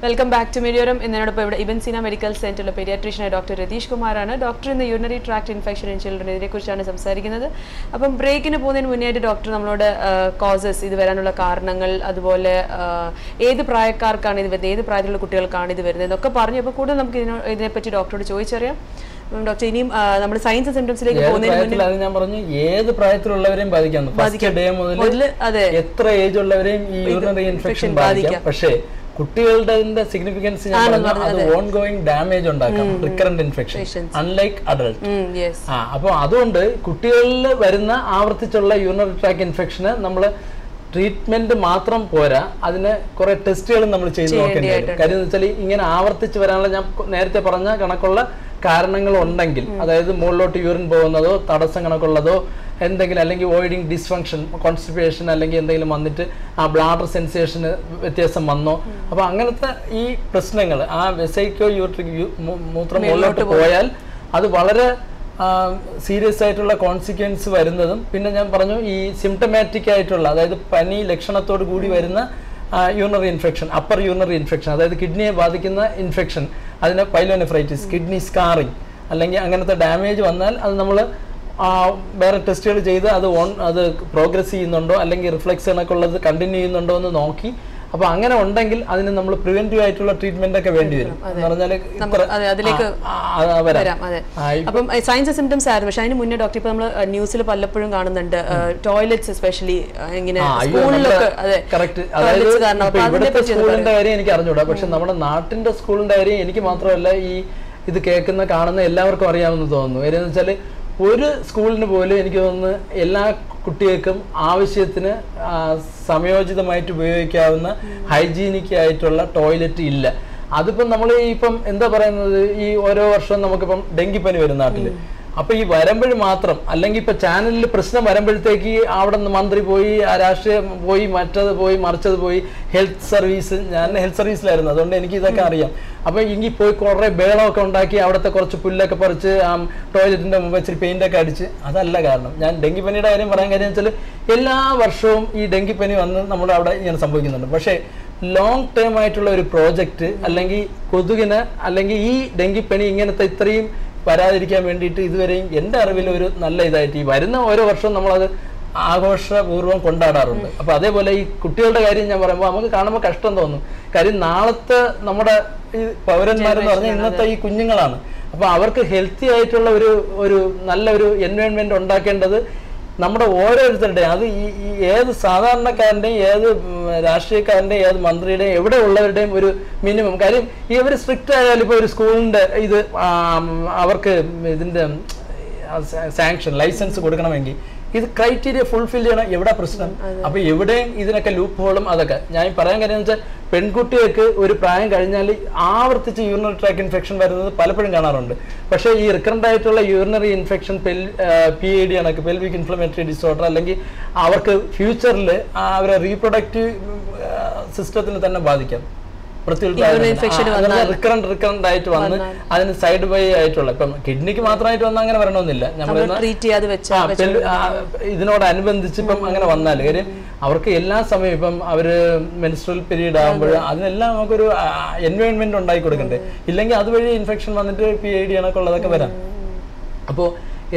Welcome back to മീഡിയോരം എന്നതിനോടൊപ്പം ഇവിടെ ഇബൻസീന മെഡിക്കൽ സെന്ററിലെ പെരിയാട്രീഷ്യനായ ഡോക്ടർ രതീഷ് കുമാറാണ് ഡോക്ടർ ഇന്ന് urinary tract infection in children ഇതിനെക്കുറിച്ചാണ് സംസാരിക്കുന്നത്. അപ്പം ബ്രേക്കിന് പോകുന്നതിന് മുന്നേയായിട്ട് ഡോക്ടർ നമ്മളോട് കോസസ് ഇത് വരാനുള്ള കാരണങ്ങൾ അതുപോലെ ഏത് പ്രായക്കാർക്കാണ് ഇത് വരുന്നത് ഏത് പ്രായത്തിലുള്ള കുട്ടികൾക്കാണ് ഇത് വരുന്നത് എന്നൊക്കെ പറഞ്ഞു. അപ്പോൾ കൂടുതൽ നമുക്ക് ഇതിനോ ഇതിനെപ്പറ്റി ഡോക്ടറോട് ചോദിച്ചറിയാം. ഡോക്ടർ ഇനിയും നമ്മൾ സയൻസ് സിംറ്റംസിലേക്ക് ഏത് പോകുന്നതിന് പ്രായത്തിൽ ഞാൻ പറഞ്ഞു ഏത് പ്രായത്തിലുള്ളവരെയും ബാധിക്കാം. ഫസ്റ്റ് ഡേ മുതൽ അതെ. എത്ര ഏജ് ഉള്ളവരെയും ഈ യൂറിനറി ഇൻഫെക്ഷൻ ബാധിക്കാം. പക്ഷേ കുട്ടികളുടെ സിഗ്നിഫിക്കൻസ് ഞാൻ അത് ഓൺ ഗോയിങ് ഡാമേജ് ഉണ്ടാക്കാം റിക്കറന്റ് ഇൻഫെക്ഷൻ അൺലൈക്ക് അഡൾട്ട് ആ അപ്പോൾ അതുകൊണ്ട് കുട്ടികളിൽ വരുന്ന ആവർത്തിച്ചുള്ള യൂറിനറി ട്രാക്ക് ഇൻഫെക്ഷന് നമ്മൾ ട്രീറ്റ്മെന്റ് മാത്രം പോരാ അതിന് കുറെ ടെസ്റ്റുകളും നമ്മൾ ചെയ്ത് നോക്കേണ്ടി വരും. കാര്യം എന്ന് വെച്ചാൽ ഇങ്ങനെ ആവർത്തിച്ച് വരാനുള്ള ഞാൻ നേരത്തെ പറഞ്ഞ കണക്കുള്ള കാരണങ്ങൾ ഉണ്ടെങ്കിൽ അതായത് മുകളിലോട്ട് യൂറിൻ പോകുന്നതോ തടസ്സം കണക്കുള്ളതോ എന്തെങ്കിലും അല്ലെങ്കിൽ വോയിഡിങ് ഡിസ്ഫങ്ഷൻ കോൺസ്റ്റിപ്പേഷൻ അല്ലെങ്കിൽ എന്തെങ്കിലും വന്നിട്ട് ആ ബ്ലാഡർ സെൻസേഷന് വ്യത്യാസം വന്നോ? അപ്പൊ അങ്ങനത്തെ ഈ പ്രശ്നങ്ങൾ ആ വെസൈക്കോ യൂട്രിക് മൂത്രം മുകളിലോട്ട് പോയാൽ അത് വളരെ സീരിയസ് ആയിട്ടുള്ള കോൺസിക്വൻസ് വരുന്നതും. പിന്നെ ഞാൻ പറഞ്ഞു ഈ സിംറ്റമാറ്റിക് ആയിട്ടുള്ള അതായത് പനി ലക്ഷണത്തോട് കൂടി വരുന്ന urinary infection upper urinary infection അതായത് കിഡ്നിയെ ബാധിക്കുന്ന ഇൻഫെക്ഷൻ അതിന് പൈലോനെഫ്രൈറ്റിസ് കിഡ്നി സ്കാറിങ് അല്ലെങ്കിൽ അങ്ങനത്തെ ഡാമേജ് വന്നാൽ അത് നമ്മൾ വേറെ ടെസ്റ്റുകൾ ചെയ്ത് അത് ഓൺ അത് പ്രോഗ്രസ് ചെയ്യുന്നുണ്ടോ അല്ലെങ്കിൽ റിഫ്ലക്സ് റിഫ്ലെക്സ് കണക്കുള്ളത് കണ്ടിന്യൂ ചെയ്യുന്നുണ്ടോ എന്ന് നോക്കി. അപ്പൊ അങ്ങനെ ഉണ്ടെങ്കിൽ അതിന് നമ്മൾ പ്രിവെന്റീവ് ആയിട്ടുള്ള ട്രീറ്റ്മെന്റ് ഒക്കെ വേണ്ടി വരും. അതെ, അതിലേക്ക് വരാം. അതെ. അപ്പം സയൻസ് സിംറ്റംസ് ആയിരുന്നു. പക്ഷെ അതിന് മുന്നേ ഡോക്ടർ ഇപ്പൊ നമ്മൾ ന്യൂസിൽ പലപ്പോഴും കാണുന്നുണ്ട്. ടോയ്ലറ്റ്സ് എസ്പെഷ്യലി ഇങ്ങനെ സ്കൂളിന്റെ കാര്യം എനിക്ക് അറിഞ്ഞൂടാ. പക്ഷെ നമ്മുടെ നാട്ടിന്റെ സ്കൂളിന്റെ കാര്യം എനിക്ക് മാത്രമല്ല ഈ ഇത് കേൾക്കുന്ന കാണുന്ന എല്ലാവർക്കും അറിയാമെന്ന് തോന്നുന്നു. കാര്യം എന്ന് വെച്ചാൽ ഒരു സ്കൂളിന് പോലും എനിക്ക് തോന്നുന്നു എല്ലാ കുട്ടികൾക്കും ആവശ്യത്തിന് സമയോചിതമായിട്ട് ഉപയോഗിക്കാവുന്ന ഹൈജീനിക് ആയിട്ടുള്ള ടോയ്ലറ്റ് ഇല്ല. അതിപ്പം നമ്മൾ ഇപ്പം എന്താ പറയുന്നത്? ഈ ഓരോ വർഷവും നമുക്കിപ്പം ഡെങ്കിപ്പനി വരും നാട്ടിൽ. അപ്പൊ ഈ വരുമ്പോൾ മാത്രം അല്ലെങ്കിൽ ഇപ്പൊ ചാനലിൽ പ്രശ്നം വരുമ്പോഴത്തേക്ക് അവിടെ നിന്ന് മന്ത്രി പോയി ആ രാഷ്ട്രീയം പോയി മറ്റത് പോയി മറിച്ചത് പോയി ഹെൽത്ത് സർവീസ് ഞാൻ ഹെൽത്ത് സർവീസിലായിരുന്നു അതുകൊണ്ട് എനിക്ക് ഇതൊക്കെ അറിയാം. അപ്പൊ ഇങ്ങനെ പോയി കുറെ ബേളമൊക്കെ ഉണ്ടാക്കി അവിടുത്തെ കുറച്ച് പുല്ലൊക്കെ പറിച്ച് ആ ടോയ്ലറ്റിന്റെ മുമ്പ് ഇച്ചിരി പെയിന്റ് ഒക്കെ അടിച്ച് അതല്ല കാരണം. ഞാൻ ഡെങ്കിപ്പനിയുടെ കാര്യം പറയാൻ കാര്യം വെച്ചാൽ എല്ലാ വർഷവും ഈ ഡെങ്കിപ്പനി വന്ന് നമ്മുടെ അവിടെ ഇങ്ങനെ സംഭവിക്കുന്നുണ്ട്. പക്ഷേ ലോങ് ടേം ആയിട്ടുള്ള ഒരു പ്രോജക്റ്റ് അല്ലെങ്കിൽ കൊതുകിന് അല്ലെങ്കിൽ ഈ ഡെങ്കിപ്പനി ഇങ്ങനത്തെ ഇത്രയും വരാതിരിക്കാൻ വേണ്ടിയിട്ട് ഇതുവരെയും എന്റെ അറിവിൽ ഒരു നല്ല ഇതായിട്ട് ഈ വരുന്ന ഓരോ വർഷവും നമ്മളത് ആഘോഷപൂർവം കൊണ്ടാടാറുണ്ട്. അപ്പൊ അതേപോലെ ഈ കുട്ടികളുടെ കാര്യം ഞാൻ പറയുമ്പോൾ നമുക്ക് കാണുമ്പോൾ കഷ്ടം തോന്നും. കാര്യം നാളത്തെ നമ്മുടെ ഈ പൗരന്മാരെന്ന് പറഞ്ഞാൽ ഇന്നത്തെ ഈ കുഞ്ഞുങ്ങളാണ്. അപ്പൊ അവർക്ക് ഹെൽത്തി ആയിട്ടുള്ള ഒരു ഒരു നല്ലൊരു എൻവയോൺമെന്റ് ഉണ്ടാക്കേണ്ടത് നമ്മുടെ ഓരോരുത്തരുടെയും അത് ഈ ഈ ഏത് സാധാരണക്കാരന്റെയും ഏത് രാഷ്ട്രീയക്കാരന്റെയും ഏത് മന്ത്രിയുടെയും എവിടെ ഉള്ളവരുടെയും ഒരു മിനിമം കാര്യം ഈ ഒരു സ്ട്രിക്റ്റ് ആയാലും ഇപ്പോൾ ഒരു സ്കൂളിന്റെ ഇത് അവർക്ക് ഇതിന്റെ സാങ്ഷൻ ലൈസൻസ് കൊടുക്കണമെങ്കിൽ ഇത് ക്രൈറ്റീരിയ ഫുൾഫിൽ ചെയ്യണം. എവിടെ പ്രശ്നം? അപ്പൊ എവിടെയും ഇതിനൊക്കെ ലൂപ്പ് ഹോളും അതൊക്കെ. ഞാൻ പറയാൻ കാര്യം വെച്ചാൽ പെൺകുട്ടികൾക്ക് ഒരു പ്രായം കഴിഞ്ഞാൽ ആവർത്തിച്ച് യൂറിനറി ട്രാക്ക് ഇൻഫെക്ഷൻ വരുന്നത് പലപ്പോഴും കാണാറുണ്ട്. പക്ഷേ ഈ റിക്കറന്റ് ആയിട്ടുള്ള യൂറിനറി ഇൻഫെക്ഷൻ പെൽ പി ഐ ഡി കണക്ക് പെൽവിക് ഇൻഫ്ലമേറ്ററി ഡിസോർഡർ അല്ലെങ്കിൽ അവർക്ക് ഫ്യൂച്ചറിൽ അവരെ റീപ്രൊഡക്റ്റീവ് സിസ്റ്റത്തിന് തന്നെ infection റിക്കറന്റ് റിക്കറന്റ് ആയിട്ട് വന്ന് അതിന് സൈഡ് ബൈ ആയിട്ടുള്ള ഇപ്പം കിഡ്നിക്ക് മാത്രമായിട്ട് വന്നാൽ അങ്ങനെ വരണമെന്നില്ല. നമ്മൾ ഇതിനോടനുബന്ധിച്ച് ഇപ്പം അങ്ങനെ വന്നാൽ കാര്യം അവർക്ക് എല്ലാ സമയം ഇപ്പം അവർ മെൻസ്ട്രൽ പീരീഡ് ആകുമ്പോൾ അതിനെല്ലാം നമുക്കൊരു എൻവയോൺമെന്റ് ഉണ്ടാക്കി കൊടുക്കണ്ടേ? ഇല്ലെങ്കിൽ അതുവഴി ഇൻഫെക്ഷൻ വന്നിട്ട് പി ഐ ഡി കണക്കുള്ളതൊക്കെ വരാം. അപ്പോൾ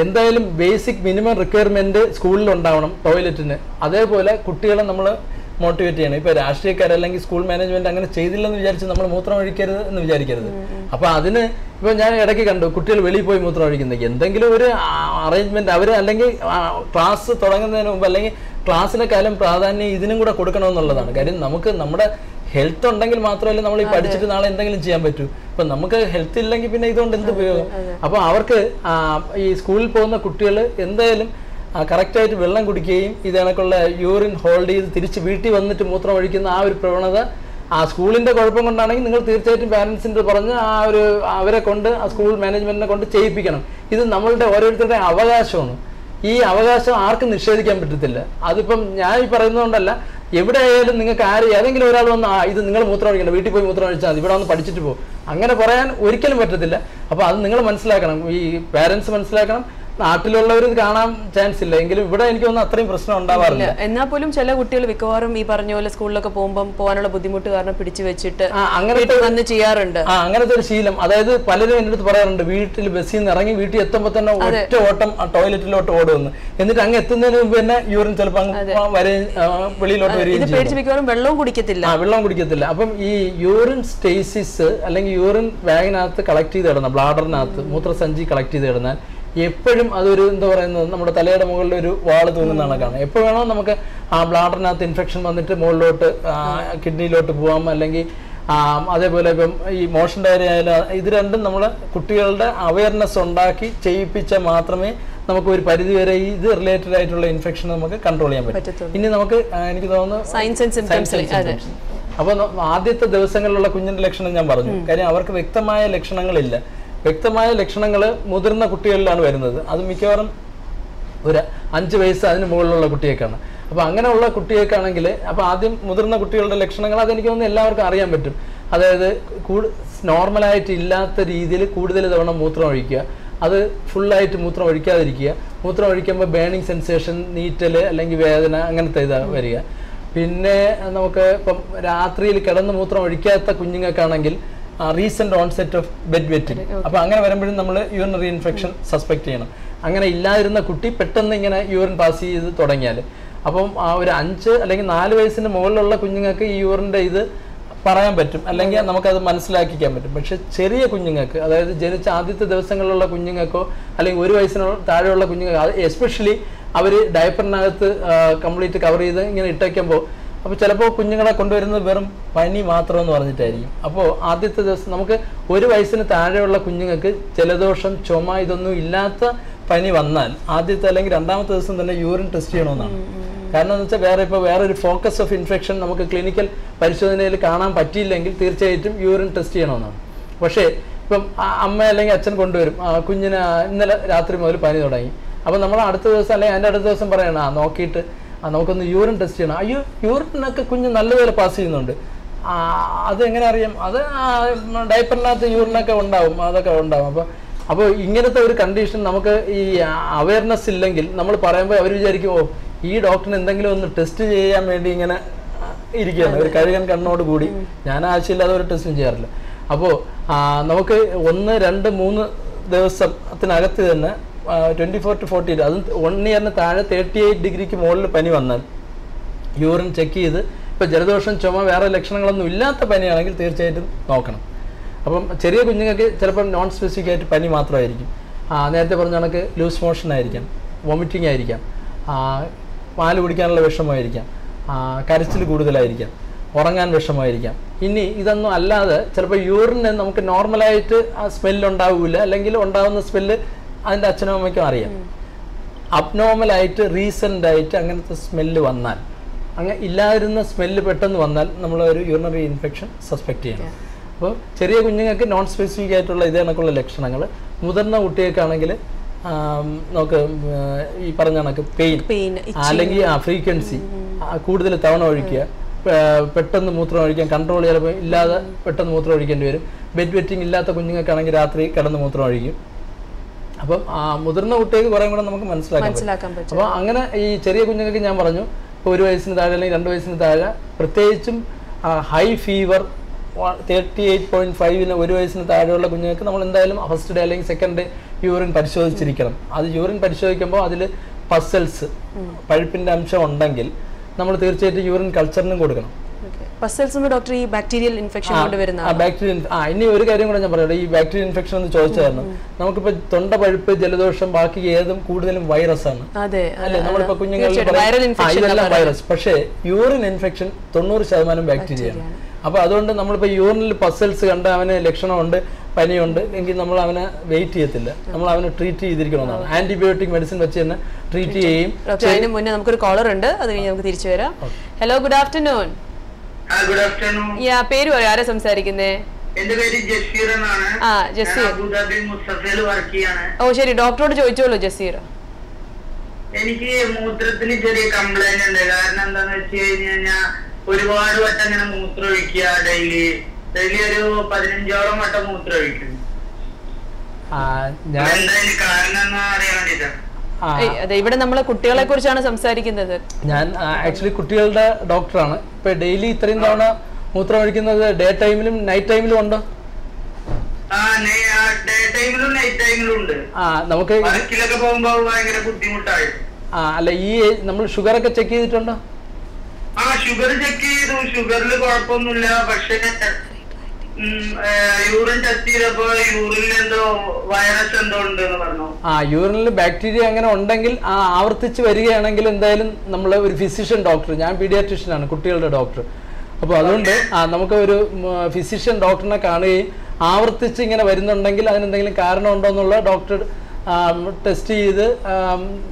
എന്തായാലും ബേസിക് മിനിമം റിക്വയർമെന്റ് സ്കൂളിൽ ഉണ്ടാവണം ടോയ്ലറ്റിന് അതേപോലെ കുട്ടികളെ നമ്മൾ മോട്ടിവേറ്റ് ചെയ്യണം. ഇപ്പൊ രാഷ്ട്രീയക്കാർ അല്ലെങ്കിൽ സ്കൂൾ മാനേജ്മെന്റ് അങ്ങനെ ചെയ്തില്ലെന്ന് വിചാരിച്ച് നമ്മൾ മൂത്രം ഒഴിക്കരുത് എന്ന് വിചാരിക്കരുത്. അപ്പൊ അതിന് ഇപ്പൊ ഞാൻ ഇടയ്ക്ക് കണ്ടു കുട്ടികൾ വെളിയിൽ പോയി മൂത്രം ഒഴിക്കുന്നത് എന്തെങ്കിലും ഒരു അറേഞ്ച്മെന്റ് അവർ അല്ലെങ്കിൽ ക്ലാസ് തുടങ്ങുന്നതിന് മുമ്പ് അല്ലെങ്കിൽ ക്ലാസ്സിനെക്കാളും പ്രാധാന്യം ഇതിനും കൂടെ കൊടുക്കണമെന്നുള്ളതാണ്. കാര്യം നമുക്ക് നമ്മുടെ ഹെൽത്ത് ഉണ്ടെങ്കിൽ മാത്രമല്ല നമ്മൾ ഈ പഠിച്ചിട്ട് നാളെ എന്തെങ്കിലും ചെയ്യാൻ പറ്റൂ. ഇപ്പൊ നമുക്ക് ഹെൽത്ത് ഇല്ലെങ്കിൽ പിന്നെ ഇതുകൊണ്ട് എന്ത് ഉപയോഗം? അപ്പൊ അവർക്ക് ഈ സ്കൂളിൽ പോകുന്ന കുട്ടികൾ എന്തായാലും കറക്റ്റായിട്ട് വെള്ളം കുടിക്കുകയും ഇത് കണക്കുള്ള യൂറിൻ ഹോൾഡ് ചെയ്ത് തിരിച്ച് വീട്ടിൽ വന്നിട്ട് മൂത്രം ഒഴിക്കുന്ന ആ ഒരു പ്രവണത ആ സ്കൂളിന്റെ കുഴപ്പം കൊണ്ടാണെങ്കിൽ നിങ്ങൾ തീർച്ചയായിട്ടും പാരൻസിന്റെ പറഞ്ഞ് ആ ഒരു അവരെ കൊണ്ട് ആ സ്കൂൾ മാനേജ്മെന്റിനെ കൊണ്ട് ചെയ്യിപ്പിക്കണം. ഇത് നമ്മളുടെ ഓരോരുത്തരുടെ അവകാശമാണ്. ഈ അവകാശം ആർക്കും നിഷേധിക്കാൻ പറ്റത്തില്ല. അതിപ്പം ഞാൻ ഈ പറയുന്നതുകൊണ്ടല്ല എവിടെ ആയാലും നിങ്ങൾക്ക് ആര് ഏതെങ്കിലും ഒരാൾ വന്ന് ആ ഇത് നിങ്ങൾ മൂത്രം ഒഴിക്കണം വീട്ടിൽ പോയി മൂത്രം ഒഴിച്ചാൽ മതി ഇവിടെ വന്ന് പഠിച്ചിട്ട് പോകും അങ്ങനെ പറയാൻ ഒരിക്കലും പറ്റത്തില്ല. അപ്പോൾ അത് നിങ്ങൾ മനസ്സിലാക്കണം. ഈ പാരൻസ് മനസ്സിലാക്കണം. നാട്ടിലുള്ളവർ കാണാൻ ചാൻസ് ഇല്ല. എങ്കിലും ഇവിടെ എനിക്ക് തോന്നുന്നു അത്രയും പ്രശ്നം ഉണ്ടാവാറില്ല. എന്നാൽ പോലും ചില കുട്ടികൾ മിക്കവാറും ഈ പറഞ്ഞ പോലെ സ്കൂളിലൊക്കെ പോകുമ്പോൾ പോകാനുള്ള ബുദ്ധിമുട്ട് കാരണം പിടിച്ചു വെച്ചിട്ട് അങ്ങനത്തെ വന്ന് ചെയ്യാറുണ്ട്. ആ അങ്ങനത്തെ ഒരു ശീലം. അതായത് പലരും എന്റെ അടുത്ത് പറയാറുണ്ട് വീട്ടിൽ ബസ്സിൽ നിന്ന് ഇറങ്ങി വീട്ടിൽ എത്തുമ്പോൾ തന്നെ ഒറ്റ ഓട്ടം ടോയ്ലറ്റിലോട്ട് ഓടുമെന്ന്. എന്നിട്ട് അങ്ങ് എത്തുന്നതിന് മുമ്പ് തന്നെ യൂറിൻ ചിലപ്പോൾ അങ്ങ് വരെ വെളിയിലോട്ട് വരികയും ചെയ്യും. പേടിച്ച് മിക്കവാറും വെള്ളവും കുടിക്കത്തില്ല. ആ വെള്ളം കുടിക്കത്തില്ല. അപ്പം ഈ യൂറിൻ സ്റ്റേസിസ് അല്ലെങ്കിൽ യൂറിൻ ബാഗിനകത്ത് കളക്ട് ചെയ്ത് ഇടുന്ന ബ്ലാഡറിനകത്ത് മൂത്രസഞ്ചി കളക്ട് ചെയ്ത് കിടന്നാൽ എപ്പോഴും അതൊരു എന്താ പറയുന്നത് നമ്മുടെ തലയുടെ മുകളിൽ ഒരു വാൾ തൂങ്ങുന്ന കണക്കാണ് എപ്പോൾ വേണോ നമുക്ക് ആ ബ്ലാഡറിനകത്ത് ഇൻഫെക്ഷൻ വന്നിട്ട് മുകളിലോട്ട് കിഡ്നിയിലോട്ട് പോവാം. അല്ലെങ്കിൽ അതേപോലെ ഇപ്പം ഈ മോഷൻ ഡയറി ആയാലും ഇത് രണ്ടും നമ്മൾ കുട്ടികളുടെ അവയർനെസ് ഉണ്ടാക്കി ചെയ്യിപ്പിച്ചാൽ മാത്രമേ നമുക്ക് ഒരു പരിധി വരെ ഇത് റിലേറ്റഡ് ആയിട്ടുള്ള ഇൻഫെക്ഷൻ നമുക്ക് കൺട്രോൾ ചെയ്യാൻ പറ്റും. ഇനി നമുക്ക് എനിക്ക് തോന്നുന്നു സയൻസ് ആൻഡ് സിംറ്റംസ് അതെ. അപ്പൊ ന- ആദ്യത്തെ ദിവസങ്ങളിലുള്ള കുഞ്ഞിന്റെ ലക്ഷണം ഞാൻ പറഞ്ഞു. കാര്യം അവർക്ക് വ്യക്തമായ ലക്ഷണങ്ങളില്ല. വ്യക്തമായ ലക്ഷണങ്ങൾ മുതിർന്ന കുട്ടികളിലാണ് വരുന്നത്. അത് മിക്കവാറും ഒരു അഞ്ച് വയസ്സ് അതിന് മുകളിലുള്ള കുട്ടിയേക്കാണ് അപ്പൊ അങ്ങനെയുള്ള കുട്ടിയേക്കാണെങ്കിൽ അപ്പോൾ ആദ്യം മുതിർന്ന കുട്ടികളുടെ ലക്ഷണങ്ങൾ അതെനിക്ക് തോന്നുന്നു എല്ലാവർക്കും അറിയാൻ പറ്റും. അതായത് കൂടു നോർമലായിട്ട് ഇല്ലാത്ത രീതിയിൽ കൂടുതൽ തവണ മൂത്രം ഒഴിക്കുക. അത് ഫുള്ളായിട്ട് മൂത്രം ഒഴിക്കാതിരിക്കുക. മൂത്രം ഒഴിക്കുമ്പോൾ ബേണിങ് സെൻസേഷൻ നീറ്റൽ അല്ലെങ്കിൽ വേദന അങ്ങനത്തെ ഇതാ വരിക. പിന്നെ നമുക്ക് ഇപ്പം രാത്രിയിൽ കിടന്ന് മൂത്രം ഒഴിക്കാത്ത കുഞ്ഞുങ്ങൾക്കാണെങ്കിൽ recent onset of bed wetting അപ്പൊ അങ്ങനെ വരുമ്പോഴും നമ്മൾ യൂറിനറി ഇൻഫെക്ഷൻ സസ്പെക്ട് ചെയ്യണം. അങ്ങനെ ഇല്ലാതിരുന്ന കുട്ടി പെട്ടെന്ന് ഇങ്ങനെ യൂറിൻ പാസ് ചെയ്ത് തുടങ്ങിയാൽ അപ്പം ആ ഒരു അഞ്ച് അല്ലെങ്കിൽ നാല് വയസ്സിന് മുകളിലുള്ള കുഞ്ഞുങ്ങൾക്ക് ഈ യൂറിന്റെ ഇത് പറയാൻ പറ്റും. അല്ലെങ്കിൽ നമുക്കത് മനസ്സിലാക്കിക്കാൻ പറ്റും. പക്ഷെ ചെറിയ കുഞ്ഞുങ്ങൾക്ക് അതായത് ജനിച്ച ആദ്യത്തെ ദിവസങ്ങളിലുള്ള കുഞ്ഞുങ്ങൾക്കോ അല്ലെങ്കിൽ ഒരു വയസ്സിന് താഴെയുള്ള കുഞ്ഞുങ്ങൾക്ക് എസ്പെഷ്യലി അവർ ഡയപ്പറിനകത്ത് കംപ്ലീറ്റ് കവർ ചെയ്ത് ഇങ്ങനെ ഇട്ടേക്കുമ്പോൾ അപ്പോൾ ചിലപ്പോൾ കുഞ്ഞുങ്ങളെ കൊണ്ടുവരുന്നത് വെറും പനി മാത്രം എന്ന് പറഞ്ഞിട്ടായിരിക്കും. അപ്പോൾ ആദ്യത്തെ ദിവസം നമുക്ക് ഒരു വയസ്സിന് താഴെയുള്ള കുഞ്ഞുങ്ങൾക്ക് ജലദോഷം ചുമ ഇതൊന്നും ഇല്ലാത്ത പനി വന്നാൽ ആദ്യത്തെ അല്ലെങ്കിൽ രണ്ടാമത്തെ ദിവസം തന്നെ യൂറിൻ ടെസ്റ്റ് ചെയ്യണമെന്നാണ്. കാരണം എന്ന് വെച്ചാൽ വേറെ ഇപ്പോൾ വേറെ ഒരു ഫോക്കസ് ഓഫ് ഇൻഫെക്ഷൻ നമുക്ക് ക്ലിനിക്കൽ പരിശോധനയിൽ കാണാൻ പറ്റിയില്ലെങ്കിൽ തീർച്ചയായിട്ടും യൂറിൻ ടെസ്റ്റ് ചെയ്യണമെന്നാണ്. പക്ഷേ ഇപ്പം അമ്മ അല്ലെങ്കിൽ അച്ഛൻ കൊണ്ടുവരും. കുഞ്ഞിന് ഇന്നലെ രാത്രി മുതൽ പനി തുടങ്ങി. അപ്പം നമ്മൾ അടുത്ത ദിവസം അല്ലെങ്കിൽ അതിന്റെ അടുത്ത ദിവസം പറയണം ആ നോക്കിയിട്ട് ആ നമുക്കൊന്ന് യൂറിൻ ടെസ്റ്റ് ചെയ്യണം. അയ്യോ യൂറിനൊക്കെ കുഞ്ഞ് നല്ലപോലെ പാസ് ചെയ്യുന്നുണ്ട്. അതെങ്ങനെ അറിയാം? അത് ഡയപ്പറിനകത്ത് യൂറിനൊക്കെ ഉണ്ടാവും. അതൊക്കെ ഉണ്ടാവും. അപ്പോൾ അപ്പോൾ ഇങ്ങനത്തെ ഒരു കണ്ടീഷൻ നമുക്ക് ഈ അവയർനെസ് ഇല്ലെങ്കിൽ നമ്മൾ പറയുമ്പോൾ അവർ വിചാരിക്കും ഓ ഈ ഡോക്ടറിന് എന്തെങ്കിലും ഒന്ന് ടെസ്റ്റ് ചെയ്യാൻ വേണ്ടി ഇങ്ങനെ ഇരിക്കുകയാണ്. ഒരു കഴുകൻ കണ്ണോട് കൂടി ഞാൻ ആവശ്യമില്ലാതെ ഒരു ടെസ്റ്റും ചെയ്യാറില്ല. അപ്പോൾ നമുക്ക് ഒന്ന് രണ്ട് മൂന്ന് ദിവസത്തിനകത്ത് തന്നെ ട്വന്റി ഫോർ ടു ഫോർട്ടി അതും വൺ ഇയറിന് താഴെ തേർട്ടി എയ്റ്റ് ഡിഗ്രിക്ക് മുകളിൽ പനി വന്നാൽ യൂറിൻ ചെക്ക് ചെയ്ത് ഇപ്പോൾ ജലദോഷം ചുമ വേറെ ലക്ഷണങ്ങളൊന്നും ഇല്ലാത്ത പനിയാണെങ്കിൽ തീർച്ചയായിട്ടും നോക്കണം. അപ്പം ചെറിയ കുഞ്ഞുങ്ങൾക്ക് ചിലപ്പം നോൺ സ്പെസിഫിക് ആയിട്ട് പനി മാത്രമായിരിക്കും. നേരത്തെ പറഞ്ഞ കണക്ക് ലൂസ് മോഷൻ ആയിരിക്കാം വോമിറ്റിംഗ് ആയിരിക്കാം പാൽ കുടിക്കാനുള്ള വിഷമമായിരിക്കാം കരച്ചിൽ കൂടുതലായിരിക്കാം ഉറങ്ങാൻ വിഷമമായിരിക്കാം. ഇനി ഇതൊന്നും അല്ലാതെ ചിലപ്പോൾ യൂറിന് നമുക്ക് നോർമലായിട്ട് ആ സ്മെല്ല് ഉണ്ടാവില്ല അല്ലെങ്കിൽ ഉണ്ടാകുന്ന സ്മെല്ല് അതിന്റെ അച്ഛനും അമ്മയ്ക്കും അറിയാം. അബ്നോർമൽ ആയിട്ട് റീസെന്റ് ആയിട്ട് അങ്ങനത്തെ സ്മെല്ല് വന്നാൽ അങ്ങനെ ഇല്ലാതിരുന്ന സ്മെല്ല് പെട്ടെന്ന് വന്നാൽ നമ്മൾ ഒരു യൂറിനറി ഇൻഫെക്ഷൻ സസ്പെക്ട് ചെയ്യണം. അപ്പോൾ ചെറിയ കുഞ്ഞുങ്ങൾക്ക് നോൺ സ്പെസിഫിക് ആയിട്ടുള്ള ഇതേ കണക്കുള്ള ലക്ഷണങ്ങൾ മുതിർന്ന കുട്ടികൾക്കാണെങ്കിൽ നമുക്ക് ഈ പറഞ്ഞ കണക്ക് പെയിൻ പെയിൻ അല്ലെങ്കിൽ ആ ഫ്രീക്വൻസി കൂടുതൽ തവണ ഒഴിക്കുക പെട്ടെന്ന് മൂത്രം ഒഴിക്കാൻ കൺട്രോൾ ചിലപ്പോൾ ഇല്ലാതെ പെട്ടെന്ന് മൂത്രം ഒഴിക്കേണ്ടി വരും. ബെഡ് വെറ്റിംഗ് ഇല്ലാത്ത കുഞ്ഞുങ്ങൾക്കാണെങ്കിൽ രാത്രി കിടന്ന് മൂത്രം ഒഴിക്കും. അപ്പം ആ മുതിർന്ന കുട്ടികൾക്ക് കുറേ കൂടെ നമുക്ക് മനസ്സിലാക്കാം മനസ്സിലാക്കാൻ പറ്റും. അപ്പോൾ അങ്ങനെ ഈ ചെറിയ കുഞ്ഞുങ്ങൾക്ക് ഞാൻ പറഞ്ഞു ഇപ്പോൾ ഒരു വയസ്സിന് താഴെ അല്ലെങ്കിൽ രണ്ട് വയസ്സിന് താഴെ പ്രത്യേകിച്ചും high fever thirty eight point ഫൈവിന് ഒരു വയസ്സിന് താഴെയുള്ള കുഞ്ഞുങ്ങൾക്ക് നമ്മൾ എന്തായാലും ഫസ്റ്റ് ഡേ അല്ലെങ്കിൽ സെക്കൻഡ് ഡേ യൂറിൻ പരിശോധിച്ചിരിക്കണം. അത് യൂറിൻ പരിശോധിക്കുമ്പോൾ അതിൽ പസൽസ് പഴുപ്പിന്റെ അംശം ഉണ്ടെങ്കിൽ നമ്മൾ തീർച്ചയായിട്ടും യൂറിൻ കൾച്ചറിനും കൊടുക്കണം. പസൽസ് ഡോക്ടർ ഈ ബാക്ടീരിയൽ ഇൻഫെക്ഷൻ കൊണ്ട് വരുന്ന ആ ബാക്ടീരിയൽ ആ ഇനി ഒരു കാര്യം കൂടെ ഞാൻ പറയട്ടെ. ഈ ബാക്ടീരിയൽ ഇൻഫെക്ഷൻ എന്ന് ചോദിച്ചായിരുന്നു നമുക്കിപ്പോ തൊണ്ട പഴുപ്പ് ജലദോഷം ബാക്കി ഏതും കൂടുതലും വൈറസ് ആണ്. അതെ അല്ലേ? നമ്മളിപ്പോ കുഞ്ഞുങ്ങളിൽ ഇതെല്ലാം വൈറസ് പക്ഷേ യൂറിൻ ഇൻഫെക്ഷൻ തൊണ്ണൂറ് ശതമാനം ബാക്ടീരിയ ആണ്. അപ്പൊ അതുകൊണ്ട് നമ്മളിപ്പോ യൂറിനിൽ പസൽസ് കണ്ട് അവന് ലക്ഷണമുണ്ട് പനിയുണ്ട് എങ്കിൽ നമ്മൾ അവനെ വെയിറ്റ് ചെയ്യത്തില്ല. നമ്മൾ അവനെ ട്രീറ്റ് ചെയ്തിരിക്കണമെന്നാണ്. ആന്റിബയോട്ടിക് മെഡിസിൻ വെച്ച് തന്നെ ട്രീറ്റ് ചെയ്യും. അതിന് മുന്നേ നമുക്കൊരു കോളർ ഉണ്ട്. അത് കഴിഞ്ഞ് നമുക്ക് തിരിച്ചു വരാം. Hello good afternoon good afternoon യാ പേര് പറയൂ ആരാ സംസാരിക്കുന്നേ? എന്റെ പേര് ജസീർ എന്നാണ്. ആ ജസീർ. അബുദാബി മുസ്തഫയിൽ വർക്ക് ചെയ്യാണ്. ഓ ശരി ഡോക്ടറോട് ചോദിച്ചോളൂ ജസീർ. എനിക്ക് മൂത്രത്തിന് ചെറിയ കംപ്ലൈന്റ് ഉണ്ട്. കാരണം എന്താന്ന് വെച്ച് കഴിഞ്ഞാൽ ഒരുപാട് വട്ടം ഇങ്ങനെ മൂത്രം ഒഴിക്കുക ഡെയിലി ഡെയിലി ഒരു പതിനഞ്ചോളം വട്ടം മൂത്രം ഒഴിക്കും ആ, ഞാൻ എന്താ ഇതിന് കാരണം എന്ന് അറിയാൻ വേണ്ടിട്ടാ ആ, ഏയ്, അതെ ഇവിടെ നമ്മൾ കുട്ടികളെ കുറിച്ചാണ് സംസാരിക്കുന്നത്. ഞാൻ ആക്ച്വലി കുട്ടികളുടെ ഡോക്ടറാണ്. ഇപ്പൊ ഡെയിലി ഇത്രയും തവണ മൂത്രം ഒഴിക്കുന്നത് ഡേ ടൈമിലും നൈറ്റ് ടൈമിലും ഉണ്ടോ? ആ ഡേ ടൈമിലും നൈറ്റ് ടൈമിലും ഉണ്ട്. ആ നമുക്ക് ആ അല്ല ഈ നമ്മൾ ഷുഗർ ഒക്കെ ചെക്ക് ചെയ്തിട്ടുണ്ടോ? ആ ഷുഗർ ചെക്ക് ചെയ്തു. ഷുഗറിൽ കുഴപ്പമൊന്നുമില്ല. പക്ഷേ ആ യൂറിനിൽ ബാക്ടീരിയ അങ്ങനെ ഉണ്ടെങ്കിൽ ആ ആവർത്തിച്ച് വരികയാണെങ്കിൽ എന്തായാലും നമ്മൾ ഒരു ഫിസിഷ്യൻ ഡോക്ടർ ഞാൻ പീഡിയാട്രിഷ്യൻ ആണ് കുട്ടികളുടെ ഡോക്ടർ അപ്പോൾ അതുകൊണ്ട് ആ നമുക്ക് ഒരു ഫിസിഷ്യൻ ഡോക്ടറിനെ കാണുകയും ആവർത്തിച്ച് ഇങ്ങനെ വരുന്നുണ്ടെങ്കിൽ അതിനെന്തെങ്കിലും കാരണമുണ്ടോ എന്നുള്ള ഡോക്ടർ ടെസ്റ്റ് ചെയ്ത്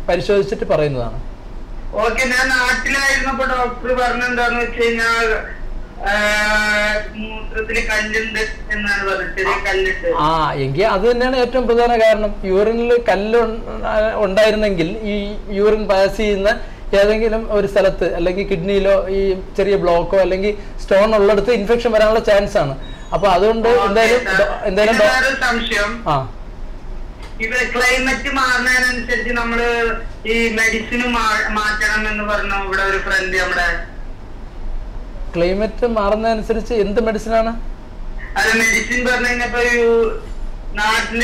പരിശോധിച്ചിട്ട് പറയുന്നതാണ്. ഓക്കെ ഞാൻ നാട്ടിലായിരുന്നപ്പോ ഡോക്ടർ പറഞ്ഞെന്താന്ന് വെച്ച് കഴിഞ്ഞാൽ ആ എങ്കിൽ അത് തന്നെയാണ് ഏറ്റവും പ്രധാന കാരണം. യൂറിനിൽ കല്ല് ഉണ്ടായിരുന്നെങ്കിൽ ഈ യൂറിൻ പാസ് ചെയ്യുന്ന ഏതെങ്കിലും ഒരു സ്ഥലത്ത് അല്ലെങ്കിൽ കിഡ്നിയിലോ ഈ ചെറിയ ബ്ലോക്കോ അല്ലെങ്കിൽ സ്റ്റോൺ ഉള്ളിടത്ത് ഇൻഫെക്ഷൻ വരാനുള്ള ചാൻസ് ആണ് അപ്പൊ അതുകൊണ്ട് എന്തായാലും എന്തായാലും സംശയം. ആ. ഇത് ക്ലൈമറ്റ് മാറുന്നതിനനുസരിച്ച് നമ്മൾ ഈ മെഡിസിൻ മാറ്റണം എന്ന് പറഞ്ഞു ഇവിടെ ഒരു ഫ്രണ്ട് നമ്മുടെ ക്ലൈമറ്റ് മാറുന്നതനുസരിച്ച് എന്ത് മെഡിസിനാണ് അത് മെഡിസിൻ പറഞ്ഞു കഴിഞ്ഞപ്പോ നാട്ടിൽ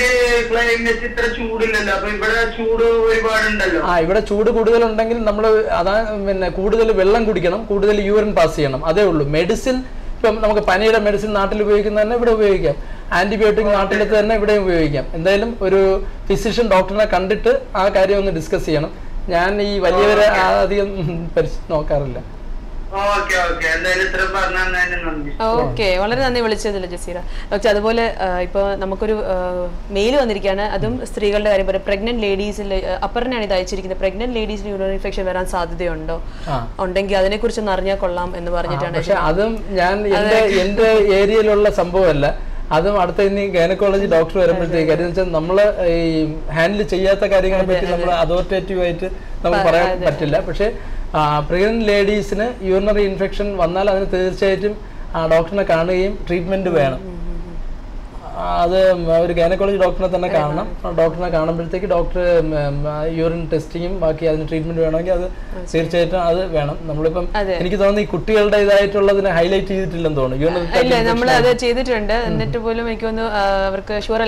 ക്ലൈമറ്റ് ഇത്ര ചൂടില്ലല്ലോ. അപ്പൊ ഇവിടെ ചൂട് ഒരുപാടുണ്ടല്ലോ. ആ ഇവിടെ ചൂട് കൂടുതലുണ്ടെങ്കിൽ നമ്മൾ അതാ പിന്നെ കൂടുതൽ വെള്ളം കുടിക്കണം കൂടുതൽ യൂറിൻ പാസ് ചെയ്യണം. അതേ ഉള്ളൂ. മെഡിസിൻ ഇപ്പം നമുക്ക് പനിയുടെ മെഡിസിൻ നാട്ടിൽ ഉപയോഗിക്കുന്ന തന്നെ ഇവിടെ ഉപയോഗിക്കാം. ആന്റിബയോട്ടിക് നാട്ടിലത്തെ തന്നെ ഇവിടെ ഉപയോഗിക്കാം. എന്തായാലും ഒരു ഫിസിഷ്യൻ ഡോക്ടറിനെ കണ്ടിട്ട് ആ കാര്യം ഒന്ന് ഡിസ്കസ് ചെയ്യണം. ഞാൻ ഈ വലിയവരെ അധികം നോക്കാറില്ല. ഓക്കെ വളരെ നന്ദി വിളിച്ചതില്ല ജസീറ. ഡോക്ടർ അതുപോലെ ഇപ്പോൾ നമുക്കൊരു മെയിൽ വന്നിരിക്കുകയാണ് അതും സ്ത്രീകളുടെ കാര്യം. പറയാം പ്രഗ്നന്റ് ലേഡീസിൽ അപ്പറിനാണ് ഇത് അയച്ചിരിക്കുന്നത്. പ്രഗ്നന്റ് ലേഡീസിന് യൂറിൻ ഇൻഫെക്ഷൻ വരാൻ സാധ്യതയുണ്ടോ? ഉണ്ടെങ്കിൽ അതിനെ കുറിച്ച് ഒന്ന് അറിഞ്ഞാൽ കൊള്ളാം എന്ന് പറഞ്ഞിട്ടാണ് പക്ഷെ അതും ഞാൻ എന്റെ എന്റെ ഏരിയയിലുള്ള സംഭവമല്ല. അതും അടുത്ത ഇനി ഗൈനക്കോളജി ഡോക്ടർ വരുമ്പോഴത്തേക്ക്. കാര്യം വെച്ചാൽ നമ്മൾ ഈ ഹാൻഡിൽ ചെയ്യാത്ത കാര്യങ്ങളെ പറ്റി നമ്മൾ അതോറിറ്റേറ്റീവ് ആയിട്ട് നമുക്ക് പറയാൻ പറ്റില്ല. പക്ഷെ പ്രഗ്നന്റ് ലേഡീസിന് യൂറിനറി ഇൻഫെക്ഷൻ വന്നാൽ അതിന് തീർച്ചയായിട്ടും ഡോക്ടറിനെ കാണുകയും ട്രീറ്റ്മെന്റ് വേണം. അത് ഒരു ഗൈനക്കോളജി ഡോക്ടറിനെ തന്നെ കാണണം. ഡോക്ടറിനെ കാണുമ്പോഴത്തേക്ക് ഡോക്ടർ യൂറിൻ ടെസ്റ്റിങ്ങും ബാക്കി അതിന് ട്രീറ്റ്മെന്റ് വേണമെങ്കിൽ അത് തീർച്ചയായിട്ടും അത് വേണം. നമ്മളിപ്പം എനിക്ക് തോന്നുന്നു ഈ കുട്ടികളുടെ ഇതായിട്ടുള്ളതിനെ ഹൈലൈറ്റ് ചെയ്തിട്ടില്ലെന്ന് തോന്നുന്നു. ഇല്ല നമ്മൾ അത് ചെയ്തിട്ടുണ്ട്. എന്നിട്ട് പോലും എനിക്ക് തോന്നുന്നു അവർക്ക് ഷുവർ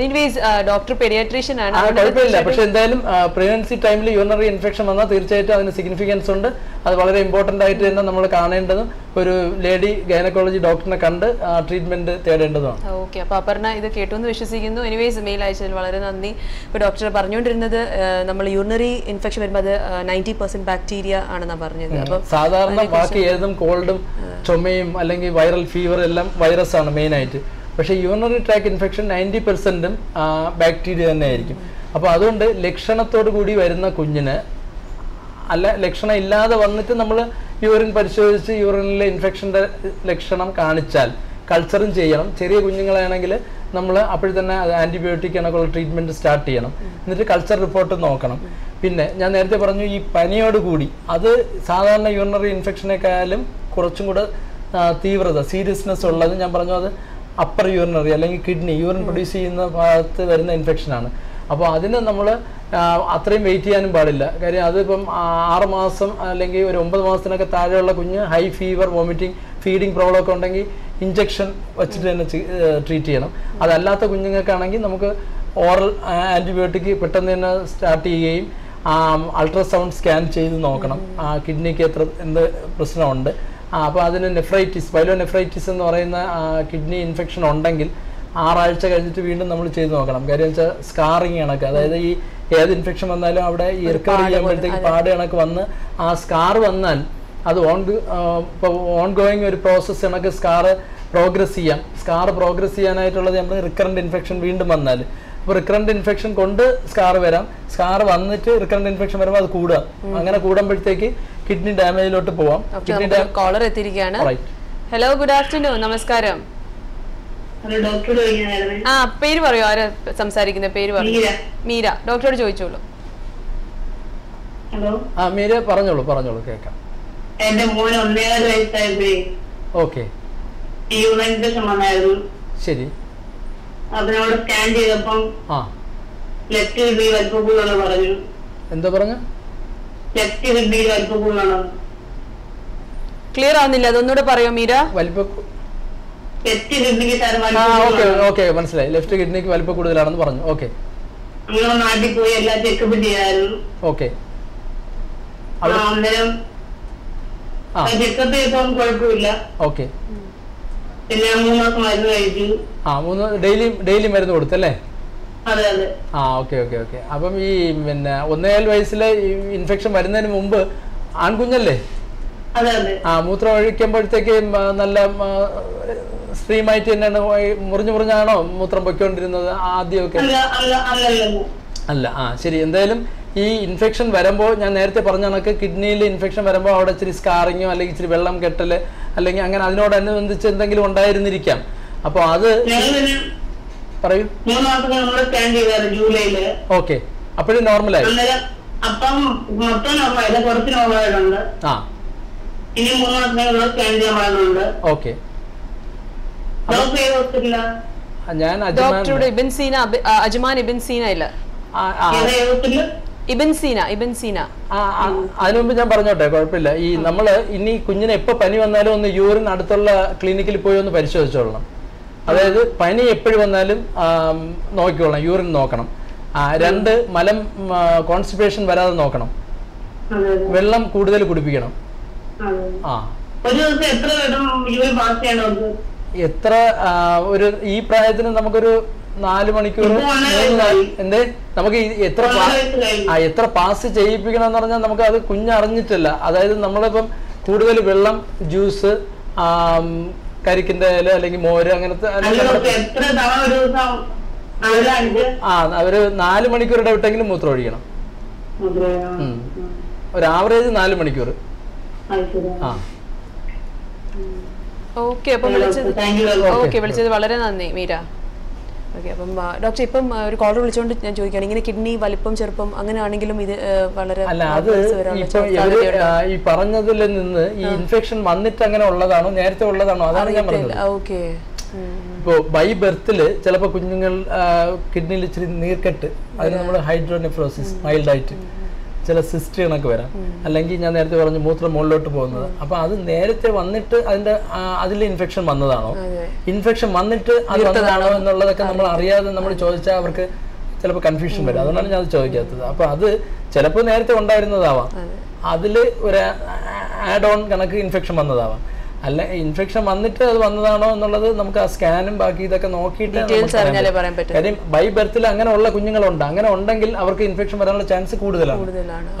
എനിവേസ് ഡോക്ടർ പെരിയാട്രീഷ്യൻ ആണ്. കുഴപ്പമില്ല. പക്ഷെ എന്തായാലും പ്രഗ്നൻസി ടൈമിൽ യൂറിനറി ഇൻഫെക്ഷൻ വന്നാൽ തീർച്ചയായിട്ടും അതിന് സിഗ്നിഫിക്കൻസ് ഉണ്ട്. അത് വളരെ ഇമ്പോർട്ടന്റ് ആയിട്ട് തന്നെ നമ്മൾ കാണേണ്ടതും ഒരു ലേഡി ഗൈനക്കോളജി ഡോക്ടറിനെ കണ്ട് ട്രീറ്റ്മെന്റ് തേടേണ്ടതാണ് ഓക്കെ അപ്പൊ അപർണ ഇത് കേട്ടു എന്ന് വിശ്വസിക്കുന്നു. എനിവേസ് മെയിൽ അയച്ചതിൽ വളരെ നന്ദി. ഇപ്പൊ ഡോക്ടർ പറഞ്ഞുകൊണ്ടിരുന്നത് നമ്മൾ യൂറിനറി ഇൻഫെക്ഷൻ വരുമ്പോൾ അത് നയന്റി പെർസെന്റ് ബാക്ടീരിയ ആണെന്നാണ് പറഞ്ഞത്. അപ്പോൾ സാധാരണ ബാക്കി ഏതും കോൾഡും ചുമയും അല്ലെങ്കിൽ വൈറൽ ഫീവർ എല്ലാം വൈറസ് ആണ് മെയിൻ ആയിട്ട്. പക്ഷേ യൂറിനറി ട്രാക്ക് ഇൻഫെക്ഷൻ നയന്റി പെർസെന്റും ബാക്ടീരിയ തന്നെ ആയിരിക്കും. അപ്പോൾ അതുകൊണ്ട് ലക്ഷണത്തോടു കൂടി വരുന്ന കുഞ്ഞിന് അല്ല ലക്ഷണം ഇല്ലാതെ വന്നിട്ട് നമ്മൾ യൂറിൻ പരിശോധിച്ച് യൂറിനിലെ ഇൻഫെക്ഷന്റെ ലക്ഷണം കാണിച്ചാൽ കൾച്ചറും ചെയ്യണം. ചെറിയ കുഞ്ഞുങ്ങളാണെങ്കിൽ നമ്മൾ അപ്പോഴും തന്നെ ആന്റിബയോട്ടിക് കണക്കുള്ള ട്രീറ്റ്മെന്റ് സ്റ്റാർട്ട് ചെയ്യണം. എന്നിട്ട് കൾച്ചർ റിപ്പോർട്ട് നോക്കണം. പിന്നെ ഞാൻ നേരത്തെ പറഞ്ഞു ഈ പനിയോട് കൂടി അത് സാധാരണ യൂറിനറി ഇൻഫെക്ഷനേക്കാളും കുറച്ചും കൂടെ തീവ്രത സീരിയസ്നെസ് ഉള്ളത് ഞാൻ പറഞ്ഞു അത് അപ്പർ യൂറിനറി അല്ലെങ്കിൽ കിഡ്നി യൂറിൻ പ്രൊഡ്യൂസ് ചെയ്യുന്ന ഭാഗത്ത് വരുന്ന ഇൻഫെക്ഷനാണ് അപ്പോൾ അതിന് നമ്മൾ അത്രയും വെയിറ്റ് ചെയ്യാനും പാടില്ല. കാര്യം അതിപ്പം ആറുമാസം ആറ് മാസം അല്ലെങ്കിൽ ഒരു ഒമ്പത് മാസത്തിനൊക്കെ താഴെയുള്ള കുഞ്ഞ് high fever vomiting feeding problem ഒക്കെ ഉണ്ടെങ്കിൽ ഇഞ്ചക്ഷൻ വെച്ചിട്ട് തന്നെ ട്രീറ്റ് ചെയ്യണം. അതല്ലാത്ത കുഞ്ഞുങ്ങൾക്കാണെങ്കിൽ നമുക്ക് ഓറൽ ആന്റിബയോട്ടിക് പെട്ടെന്ന് തന്നെ സ്റ്റാർട്ട് ചെയ്യുകയും അൾട്രാസൗണ്ട് സ്കാൻ ചെയ്ത് നോക്കണം. ആ കിഡ്നിക്ക് എത്ര എന്ത് പ്രശ്നമുണ്ട്. അപ്പോൾ അതിന് നെഫ്രൈറ്റിസ് ബൈലോ നെഫ്രൈറ്റിസ് എന്ന് പറയുന്ന കിഡ്നി ഇൻഫെക്ഷൻ ഉണ്ടെങ്കിൽ ആറാഴ്ച കഴിഞ്ഞിട്ട് വീണ്ടും നമ്മൾ ചെയ്ത് നോക്കണം. കാര്യം വെച്ചാൽ സ്കാറിങ് കണക്ക്. അതായത് ഈ ഏത് ഇൻഫെക്ഷൻ വന്നാലും അവിടെ ഈ റിക്കവർ ചെയ്യുമ്പോഴത്തേക്ക് പാട് കണക്ക് വന്ന് ആ സ്കാർ വന്നാൽ അത് ഓൺ ഇപ്പോൾ ഓൺ ഗോയിങ് ഒരു പ്രോസസ്സ് കണക്ക് സ്കാറ് പ്രോഗ്രസ് ചെയ്യാം. സ്കാർ പ്രോഗ്രസ് ചെയ്യാനായിട്ടുള്ളത് നമ്മൾ റിക്കറന്റ് ഇൻഫെക്ഷൻ വീണ്ടും വന്നാൽ. അപ്പോൾ റിക്കറന്റ് ഇൻഫെക്ഷൻ കൊണ്ട് സ്കാർ വരാം. സ്കാർ വന്നിട്ട് റിക്കറന്റ് ഇൻഫെക്ഷൻ വരുമ്പോൾ അത് കൂടുക. അങ്ങനെ കൂടുമ്പോഴത്തേക്ക് കിഡ്നി ഡാമേജിലോട്ട് പോവാം. കോളർ എത്തിയിരിക്കുകയാണ്. ഹലോ ഗുഡ് ആഫ്റ്റർനൂൺ നമസ്കാരം. ആ പേര് പറയോ ആരാ സംസാരിക്കുന്ന? പേര് പറയൂ. മീര. ഡോക്ടറോട് ചോദിച്ചോളൂ. ഹലോ? ആ മീര പറഞ്ഞോളൂ പറഞ്ഞോളൂ കേക്കാം. എന്റെ മോന് ഒന്നേകാൽ വയസ്സായപ്പോഴേ ഓക്കെ. യൂറിൻ ഇൻഫെക്ഷൻ വന്നായിരുന്നു. ശരി. അതിനോട് സ്കാൻ ചെയ്തപ്പം ആ. ലെഫ്റ്റ് കിഡ്നി പറഞ്ഞു. എന്താ പറഞ്ഞു? ലെഫ്റ്റ് കിഡ്നി വലിപ്പം ക്ലിയർ ആവുന്നില്ല അതൊന്നുകൂടെ പറയോ മീര. വലിപ്പ ലെഫ്റ്റ് കിഡ്നിക്ക് സാർ ആ വലിപ്പം ഓക്കെ മനസ്സിലായി. ലെഫ്റ്റ് കിഡ്നിക്ക് വലിപ്പം കൂടുതലാണെന്ന് പറഞ്ഞു. ഓക്കെ. നാട്ടിൽ പോയി എല്ലാം ചെക്കപ്പ് ചെയ്യായിരുന്നു. ഓക്കെ. ചെക്കപ്പ് കുഴപ്പമില്ല. പിന്നെ മരുന്ന് കഴിച്ചു. ആ മൂന്ന് ഡെയിലി ഡെയിലി മരുന്ന് കൊടുത്തല്ലേ ആ ഓക്കെ ഓക്കെ ഓക്കെ. അപ്പം ഈ പിന്നെ ഒന്നേകാൽ വയസ്സിലെ ഇൻഫെക്ഷൻ വരുന്നതിന് മുമ്പ് ആൺകുഞ്ഞല്ലേ? ആ മൂത്രം ഒഴിക്കുമ്പോഴത്തേക്ക് നല്ല സ്ട്രീമായിട്ട് തന്നെയാണ് മുറിഞ്ഞു മുറിഞ്ഞാണോ മൂത്രം പൊയ്ക്കൊണ്ടിരുന്നത് ആദ്യമൊക്കെ? അല്ല ആ ശരി. എന്തായാലും ഈ ഇൻഫെക്ഷൻ വരുമ്പോൾ ഞാൻ നേരത്തെ പറഞ്ഞ കണക്ക് കിഡ്നിയിൽ ഇൻഫെക്ഷൻ വരുമ്പോൾ അവിടെ ഇച്ചിരി സ്കാറിങ്ങോ അല്ലെങ്കിൽ ഇച്ചിരി വെള്ളം കെട്ടൽ അല്ലെങ്കിൽ അങ്ങനെ അതിനോടനുബന്ധിച്ച് എന്തെങ്കിലും ഉണ്ടായിരുന്നിരിക്കാം. അപ്പോൾ അത് പറയൂ. ഓക്കെ. അപ്പോഴും നോർമലായി? അപ്പം മൊത്തം നോർമലായില്ല കുറച്ച് നോർമലായിട്ടുണ്ട്. ആ. ഇനി മൂന്ന് സ്കാൻ ചെയ്യാൻ ഓക്കെ. ഞാൻ അജ്മാൻ ഡോക്ടറുടെ Ibn Sina Ajman Ibn Sina ഇല്ല ആ, ആ, ഏത് ഏത് ഇബിൻ സീന ഇബിൻ സീന. ആ, ആ, അതിനു മുമ്പ് ഞാൻ പറഞ്ഞോട്ടെ കുഴപ്പമില്ല. ഈ നമ്മൾ ഇനി കുഞ്ഞിന് എപ്പോ പനി വന്നാലും ഒന്ന് യൂറിൻ അടുത്തുള്ള ക്ലിനിക്കിൽ പോയി ഒന്ന് പരിശോധിച്ചോളണം. അതായത് പനി എപ്പോഴും വന്നാലും നോക്കിക്കോളണം യൂറിൻ നോക്കണം. രണ്ട് മലം കോൺസ്റ്റിപ്പേഷൻ വരാതെ നോക്കണം. വെള്ളം കൂടുതൽ കുടിപ്പിക്കണം. ആ. ഒരു ദിവസം എത്ര വട്ടം യൂറിൻ പാസ് ചെയ്യണം നമുക്ക് എത്ര ഒരു ഈ പ്രായത്തിന് നമുക്കൊരു നാല് മണിക്കൂർ. എന്തേ? നമുക്ക് എത്ര. ആ എത്ര പാസ് ചെയ്യിപ്പിക്കണം എന്ന് പറഞ്ഞാൽ നമുക്ക് അത് കുഞ്ഞറിഞ്ഞിട്ടില്ല. അതായത് നമ്മളിപ്പം കൂടുതൽ വെള്ളം ജ്യൂസ് കരിക്കിന്റെ ഇല അല്ലെങ്കിൽ മോര് അങ്ങനത്തെ ആ അവർ നാല് മണിക്കൂർ ഇടവിട്ടെങ്കിലും മൂത്രം ഒഴിക്കണം. ഒരു ആവറേജ് നാല് മണിക്കൂർ. ആ. ഓക്കെ അപ്പം വിളിച്ചത്. ഓക്കെ വിളിച്ചത് വളരെ നന്ദി മീര. ഓക്കെ അപ്പം ഡോക്ടർ ഇപ്പം ഒരു കോളർ വിളിച്ചുകൊണ്ട് ഞാൻ ചോദിക്കുകയാണ്. ഇങ്ങനെ കിഡ്നി വലിപ്പം ചെറുപ്പം അങ്ങനെയാണെങ്കിലും ഇത് വളരെ ഇപ്പൊ ഈ പറഞ്ഞതിൽ നിന്ന് ഈ ഇൻഫെക്ഷൻ വന്നിട്ട് അങ്ങനെ ഉള്ളതാണോ നേരത്തെ ഉള്ളതാണോ അതാണ് ഞാൻ പറഞ്ഞത്. ഓക്കെ ഇപ്പോൾ ബൈ ബർത്തിൽ ചിലപ്പോൾ കുഞ്ഞുങ്ങൾ കിഡ്നിയിൽ ഇച്ചിരി നീർക്കെട്ട് അതിന് നമ്മൾ ഹൈഡ്രോനെഫ്രോസിസ് മൈൽഡായിട്ട് ചില സിസ്റ്റുകളൊക്കെ കണക്ക് വരാം. അല്ലെങ്കിൽ ഞാൻ നേരത്തെ പറഞ്ഞു മൂത്രം മുകളിലോട്ട് പോകുന്നത്. അപ്പൊ അത് നേരത്തെ വന്നിട്ട് അതിന്റെ അതിൽ ഇൻഫെക്ഷൻ വന്നതാണോ? ഇൻഫെക്ഷൻ വന്നിട്ട് അത് വന്നതാണോ എന്നുള്ളതൊക്കെ നമ്മൾ അറിയാതെ നമ്മൾ ചോദിച്ചാൽ അവർക്ക് ചിലപ്പോൾ കൺഫ്യൂഷൻ വരും. അതുകൊണ്ടാണ് ഞാൻ അത് ചോദിക്കാത്തത്. അപ്പൊ അത് ചിലപ്പോൾ നേരത്തെ ഉണ്ടായിരുന്നതാവാം. അതിൽ ഒരു ആഡ് ഓൺ കണക്ക് ഇൻഫെക്ഷൻ വന്നതാവാം. അല്ല ഇൻഫെക്ഷൻ വന്നിട്ട് അത് വന്നതാണോ എന്നുള്ളത് നമുക്ക് ആ സ്കാനും ബാക്കി ഇതൊക്കെ നോക്കിയിട്ട്. കാര്യം ബൈ ബർത്തിൽ അങ്ങനെ ഉള്ള കുഞ്ഞുങ്ങളുണ്ട്. അങ്ങനെ ഉണ്ടെങ്കിൽ അവർക്ക് ഇൻഫെക്ഷൻ വരാനുള്ള ചാൻസ് കൂടുതലാണ്.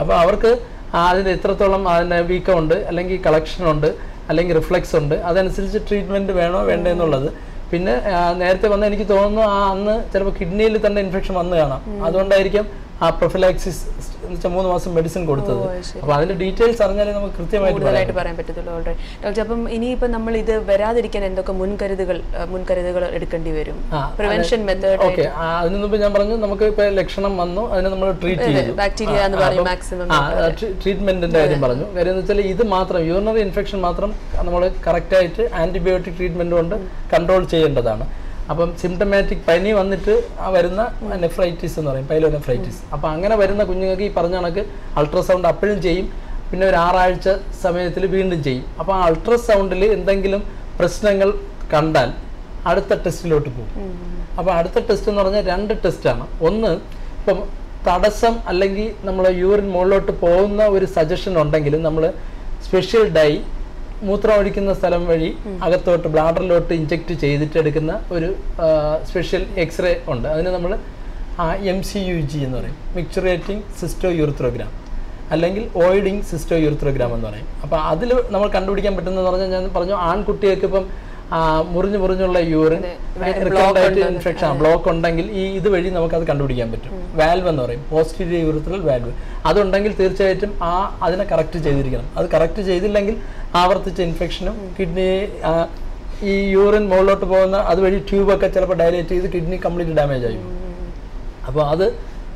അപ്പൊ അപ്പോൾ അവർക്ക് അതിന് എത്രത്തോളം അതിന് വീക്കം ഉണ്ട് അല്ലെങ്കിൽ കളക്ഷൻ ഉണ്ട് അല്ലെങ്കിൽ റിഫ്ലക്സ് ഉണ്ട്. അതനുസരിച്ച് ട്രീറ്റ്മെന്റ് വേണോ വേണ്ടേ എന്നുള്ളത്. പിന്നെ നേരത്തെ വന്ന എനിക്ക് തോന്നുന്നു ആ അന്ന് ചിലപ്പോൾ കിഡ്നിയിൽ തന്നെ ഇൻഫെക്ഷൻ വന്ന് കാണാം. അതുകൊണ്ടായിരിക്കും ആ പ്രൊഫിലാക്സിസ് മൂന്ന് മാസം മെഡിസിൻ കൊടുത്തത്. അപ്പൊ അതിന്റെ ഡീറ്റെയിൽസ് അറിഞ്ഞാലേ നമുക്ക് കൃത്യമായിട്ട് പറയാൻ പറ്റത്തുള്ളൂ. ഓൾറെഡി ഡോക്ടർ അപ്പം ഇനിയിപ്പോ നമ്മൾ ഇത് വരാതിരിക്കാൻ എന്തൊക്കെ മുൻകരുതുകൾ മുൻകരുതുകൾ എടുക്കേണ്ടി വരും? പ്രിവെൻഷൻ മെത്തേഡ് ഓക്കെ അതിന് മുമ്പ് ഞാൻ പറഞ്ഞു നമുക്ക് ഇപ്പൊ ലക്ഷണം വന്നു അതിനെ നമ്മൾ ട്രീറ്റ് ചെയ്തു. ബാക്ടീരിയ എന്ന് പറയും മാക്സിമം ട്രീറ്റ്മെന്റിന്റെ കാര്യം പറഞ്ഞു. കാര്യം എന്ന് വെച്ചാൽ ഇത് മാത്രം യൂറിനറി ഇൻഫെക്ഷൻ മാത്രം നമ്മൾ കറക്റ്റ് ആയിട്ട് ആന്റിബയോട്ടിക് ട്രീറ്റ്മെന്റ് കൊണ്ട് കൺട്രോൾ ചെയ്യേണ്ടതാണ്. അപ്പം സിംറ്റമാറ്റിക് പനി വന്നിട്ട് ആ വരുന്ന നെഫ്രൈറ്റിസ് എന്ന് പറയും പൈലോ നെഫ്രൈറ്റിസ് അപ്പം അങ്ങനെ വരുന്ന കുഞ്ഞുങ്ങൾക്ക് ഈ പറഞ്ഞ കണക്ക് അൾട്രാസൗണ്ട് അപ്പോഴും ചെയ്യും പിന്നെ ഒരു ആറാഴ്ച സമയത്തിൽ വീണ്ടും ചെയ്യും. അപ്പോൾ ആ അൾട്രാസൗണ്ടിൽ എന്തെങ്കിലും പ്രശ്നങ്ങൾ കണ്ടാൽ അടുത്ത ടെസ്റ്റിലോട്ട് പോകും. അപ്പോൾ അടുത്ത ടെസ്റ്റ് എന്ന് പറഞ്ഞാൽ രണ്ട് ടെസ്റ്റാണ് ഒന്ന് ഇപ്പം തടസ്സം അല്ലെങ്കിൽ നമ്മൾ യൂറിൻ മുകളിലോട്ട് പോകുന്ന ഒരു സജഷൻ ഉണ്ടെങ്കിലും നമ്മൾ സ്പെഷ്യൽ ഡൈ മൂത്രം ഒഴിക്കുന്ന സ്ഥലം വഴി അകത്തോട്ട് ബ്ലാഡറിലോട്ട് ഇഞ്ചെക്ട് ചെയ്തിട്ട് എടുക്കുന്ന ഒരു സ്പെഷ്യൽ എക്സ്റേ ഉണ്ട്. അതിന് നമ്മൾ എം സി യു ജി എന്ന് പറയും. മിക്ചറേറ്റിംഗ് സിസ്റ്റോ യൂറിത്രോഗ്രാം അല്ലെങ്കിൽ ഓയിഡിങ് സിസ്റ്റോ യൂറിത്രോഗ്രാം എന്ന് പറയും. അപ്പോൾ അതിൽ നമ്മൾ കണ്ടുപിടിക്കാൻ പറ്റുന്നതെന്ന് പറഞ്ഞാൽ ഞാൻ പറഞ്ഞു ആൺകുട്ടികൾക്ക് ഇപ്പം മുറിഞ്ഞു മുറിഞ്ഞുള്ള യൂറിൻ ഇൻഫെക്ഷൻ ബ്ലോക്ക് ഉണ്ടെങ്കിൽ ഈ ഇത് വഴി നമുക്ക് അത്. കണ്ടുപിടിക്കാൻ പറ്റും. വാൽവ് എന്ന് പറയും. പോസിറ്റീവ് യൂറിത്രൽ വാൽവ് അതുണ്ടെങ്കിൽ തീർച്ചയായിട്ടും ആ അതിനെ കറക്റ്റ് ചെയ്തിരിക്കണം. അത് കറക്റ്റ് ചെയ്തില്ലെങ്കിൽ ആവർത്തിച്ച ഇൻഫെക്ഷനും കിഡ്നി ഈ യൂറിൻ മുകളിലോട്ട് പോകുന്ന അതുവഴി ട്യൂബൊക്കെ ചിലപ്പോൾ ഡയലേറ്റ് ചെയ്ത് കിഡ്നി കംപ്ലീറ്റ് ഡാമേജ് ആയി അപ്പോൾ അത്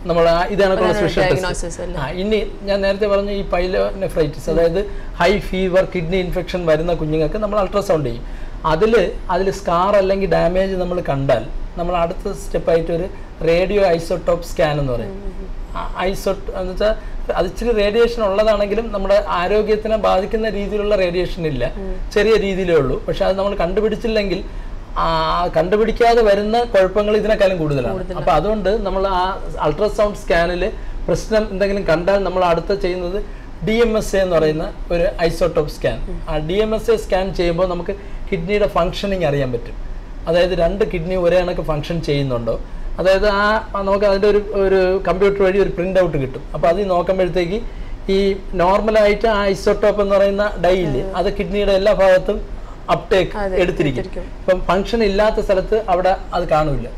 നമ്മൾ ഇതാണ് സ്പെഷ്യൽ ടെസ്റ്റ് ആ ഇനി ഞാൻ നേരത്തെ പറഞ്ഞു ഈ പൈലോനെഫ്രൈറ്റിസ് അതായത് ഹൈ ഫീവർ കിഡ്നി ഇൻഫെക്ഷൻ വരുന്ന കുഞ്ഞുങ്ങൾക്ക് നമ്മൾ അൾട്രാസൗണ്ട് ചെയ്യും. അതിൽ അതിൽ സ്കാർ അല്ലെങ്കിൽ ഡാമേജ് നമ്മൾ കണ്ടാൽ നമ്മൾ അടുത്ത സ്റ്റെപ്പായിട്ട് ഒരു റേഡിയോ ഐസോട്ടോപ്പ് സ്കാൻ എന്ന് പറയും. ഐസോട്ട് എന്ന് വെച്ചാൽ അത് ഇച്ചിരി റേഡിയേഷൻ ഉള്ളതാണെങ്കിലും നമ്മുടെ ആരോഗ്യത്തിനെ ബാധിക്കുന്ന രീതിയിലുള്ള റേഡിയേഷൻ ഇല്ല. ചെറിയ രീതിയിലേ ഉള്ളൂ. പക്ഷെ അത് നമ്മൾ കണ്ടുപിടിച്ചില്ലെങ്കിൽ കണ്ടുപിടിക്കാതെ വരുന്ന കുഴപ്പങ്ങൾ ഇതിനേക്കാളും കൂടുതലാണ്. അപ്പൊ അതുകൊണ്ട് നമ്മൾ ആ അൾട്രാസൗണ്ട് സ്കാനിൽ പ്രശ്നം എന്തെങ്കിലും കണ്ടാൽ നമ്മൾ അടുത്ത ചെയ്യുന്നത് ഡി എം എസ് എ എന്ന് പറയുന്ന ഒരു ഐസോട്ടോപ്പ് സ്കാൻ ആ D M S A scan ചെയ്യുമ്പോൾ നമുക്ക് കിഡ്നിയുടെ ഫങ്ഷനിങ് അറിയാൻ പറ്റും. അതായത് രണ്ട് കിഡ്നി ഒരേ കണക്ക് ഫങ്ഷൻ ചെയ്യുന്നുണ്ടോ? അതായത് ആ നമുക്ക് അതിന്റെ ഒരു ഒരു കമ്പ്യൂട്ടർ വഴി ഒരു പ്രിന്റ് ഔട്ട് കിട്ടും. അപ്പോൾ അത് നോക്കുമ്പോഴത്തേക്ക് ഈ നോർമലായിട്ട് ആ ഐസോട്ടോപ്പ് എന്ന് പറയുന്ന ഡൈയിൽ അത് കിഡ്നിയുടെ എല്ലാ ഭാഗത്തും അപ്ടേക്ക് എടുത്തിരിക്കും. ഇപ്പം ഫങ്ഷൻ ഇല്ലാത്ത സ്ഥലത്ത് അവിടെ അത് കാണില്ല.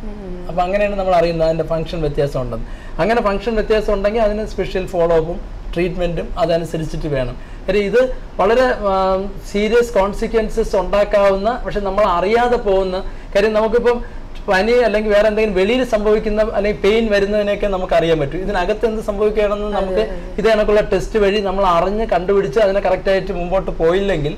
അപ്പം അങ്ങനെയാണ് നമ്മൾ അറിയുന്നത് അതിന്റെ ഫങ്ഷൻ വ്യത്യാസം ഉണ്ടെന്ന്. അങ്ങനെ ഫങ്ഷൻ വ്യത്യാസം ഉണ്ടെങ്കിൽ അതിന് സ്പെഷ്യൽ ഫോളോ അപ്പും ട്രീറ്റ്മെന്റും അതനുസരിച്ചിട്ട് വേണം. കാര്യം ഇത് വളരെ സീരിയസ് കോൺസിക്വൻസസ് ഉണ്ടാക്കാവുന്ന പക്ഷെ നമ്മൾ അറിയാതെ പോകുന്ന കാര്യം നമുക്കിപ്പം പനി അല്ലെങ്കിൽ വേറെ എന്തെങ്കിലും വെളിയിൽ സംഭവിക്കുന്ന അല്ലെങ്കിൽ പെയിൻ വരുന്നതിനൊക്കെ നമുക്ക് അറിയാൻ പറ്റും. ഇതിനകത്ത് എന്ത് സംഭവിക്കുകയാണെന്ന് നമുക്ക് ഇത് കണക്കുള്ള ടെസ്റ്റ് വഴി നമ്മൾ അറിഞ്ഞ് കണ്ടുപിടിച്ച് അതിനെ കറക്റ്റായിട്ട് മുമ്പോട്ട് പോയില്ലെങ്കിൽ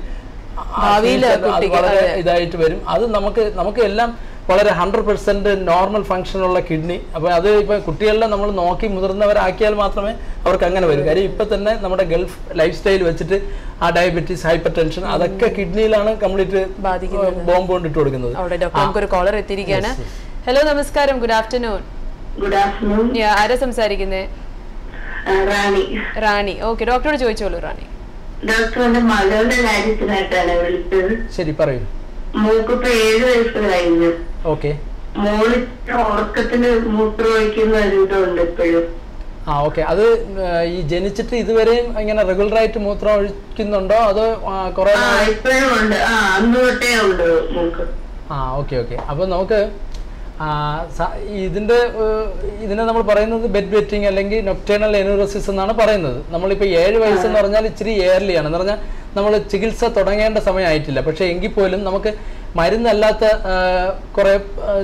വളരെ ഇതായിട്ട് വരും. അത് നമുക്ക് നമുക്ക് എല്ലാം വളരെ ഹൺഡ്രഡ് പെർസെന്റ് നോർമൽ ഫംഗ്ഷനുള്ള കിഡ്നി അപ്പോൾ അത് ഇപ്പോൾ കുട്ടികളെ നമ്മൾ നോക്കി മുതിർന്നവരാക്കിയാൽ മാത്രമേ അവർക്ക് അങ്ങനെ വരും. കാര്യം ഇപ്പം തന്നെ നമ്മുടെ ഗൾഫ് ലൈഫ് സ്റ്റൈൽ വെച്ചിട്ട് ആ ഡയബറ്റീസ് ഹൈപ്പർ ടെൻഷൻ അതൊക്കെ കിഡ്നിയിലാണ് കംപ്ലീറ്റ് ബോംബ് കൊണ്ടിട്ട് കൊടുക്കുന്നത്. നമുക്കൊരു കോളർ എത്തിയിരിക്കുകയാണ്. ഹലോ നമസ്കാരം. ഗുഡ് ആഫ്റ്റർനൂൺ ഗുഡ് ആഫ്റ്റർനൂൺ ആരാ സംസാരിക്കുന്നേ? റാണി. റാണി. ഓക്കെ ഡോക്ടറോട് ചോദിച്ചോളൂ റാണി. ഡോക്ടർ മകളുടെ കാര്യത്തിനായിട്ടാണ് വിളിച്ചത്. ശരി പറയൂ. മോക്കിപ്പോ ഏഴ് വയസ്സ് കഴിഞ്ഞു ഓക്കെ. മോൾ ഉറക്കത്തിന് മൂത്രമൊഴിക്കുന്ന ഒരു ഇതുണ്ട് ഇപ്പോഴും. ആ ഓക്കെ. അത് ഈ ജനിച്ചിട്ട് ഇതുവരെയും ഇങ്ങനെ റെഗുലർ ആയിട്ട് മൂത്രം ഒഴിക്കുന്നുണ്ടോ അതോ ആ, കുറെ ആ ഓക്കെ ഓക്കെ. അപ്പൊ നമുക്ക് ഇതിന്റെ ഇതിനെ നമ്മൾ പറയുന്നത് ബെഡ് വെറ്റിംഗ് അല്ലെങ്കിൽ നൊക്ടേണൽ എനൂറോസിസ് എന്നാണ് പറയുന്നത്. നമ്മളിപ്പോൾ ഏഴ് വയസ്സെന്ന് പറഞ്ഞാൽ ഇച്ചിരി ഏർലിയാണ് എന്ന് പറഞ്ഞാൽ നമ്മൾ ചികിത്സ തുടങ്ങേണ്ട സമയമായിട്ടില്ല. പക്ഷേ എങ്കിൽ പോലും നമുക്ക് മരുന്നല്ലാത്ത കുറെ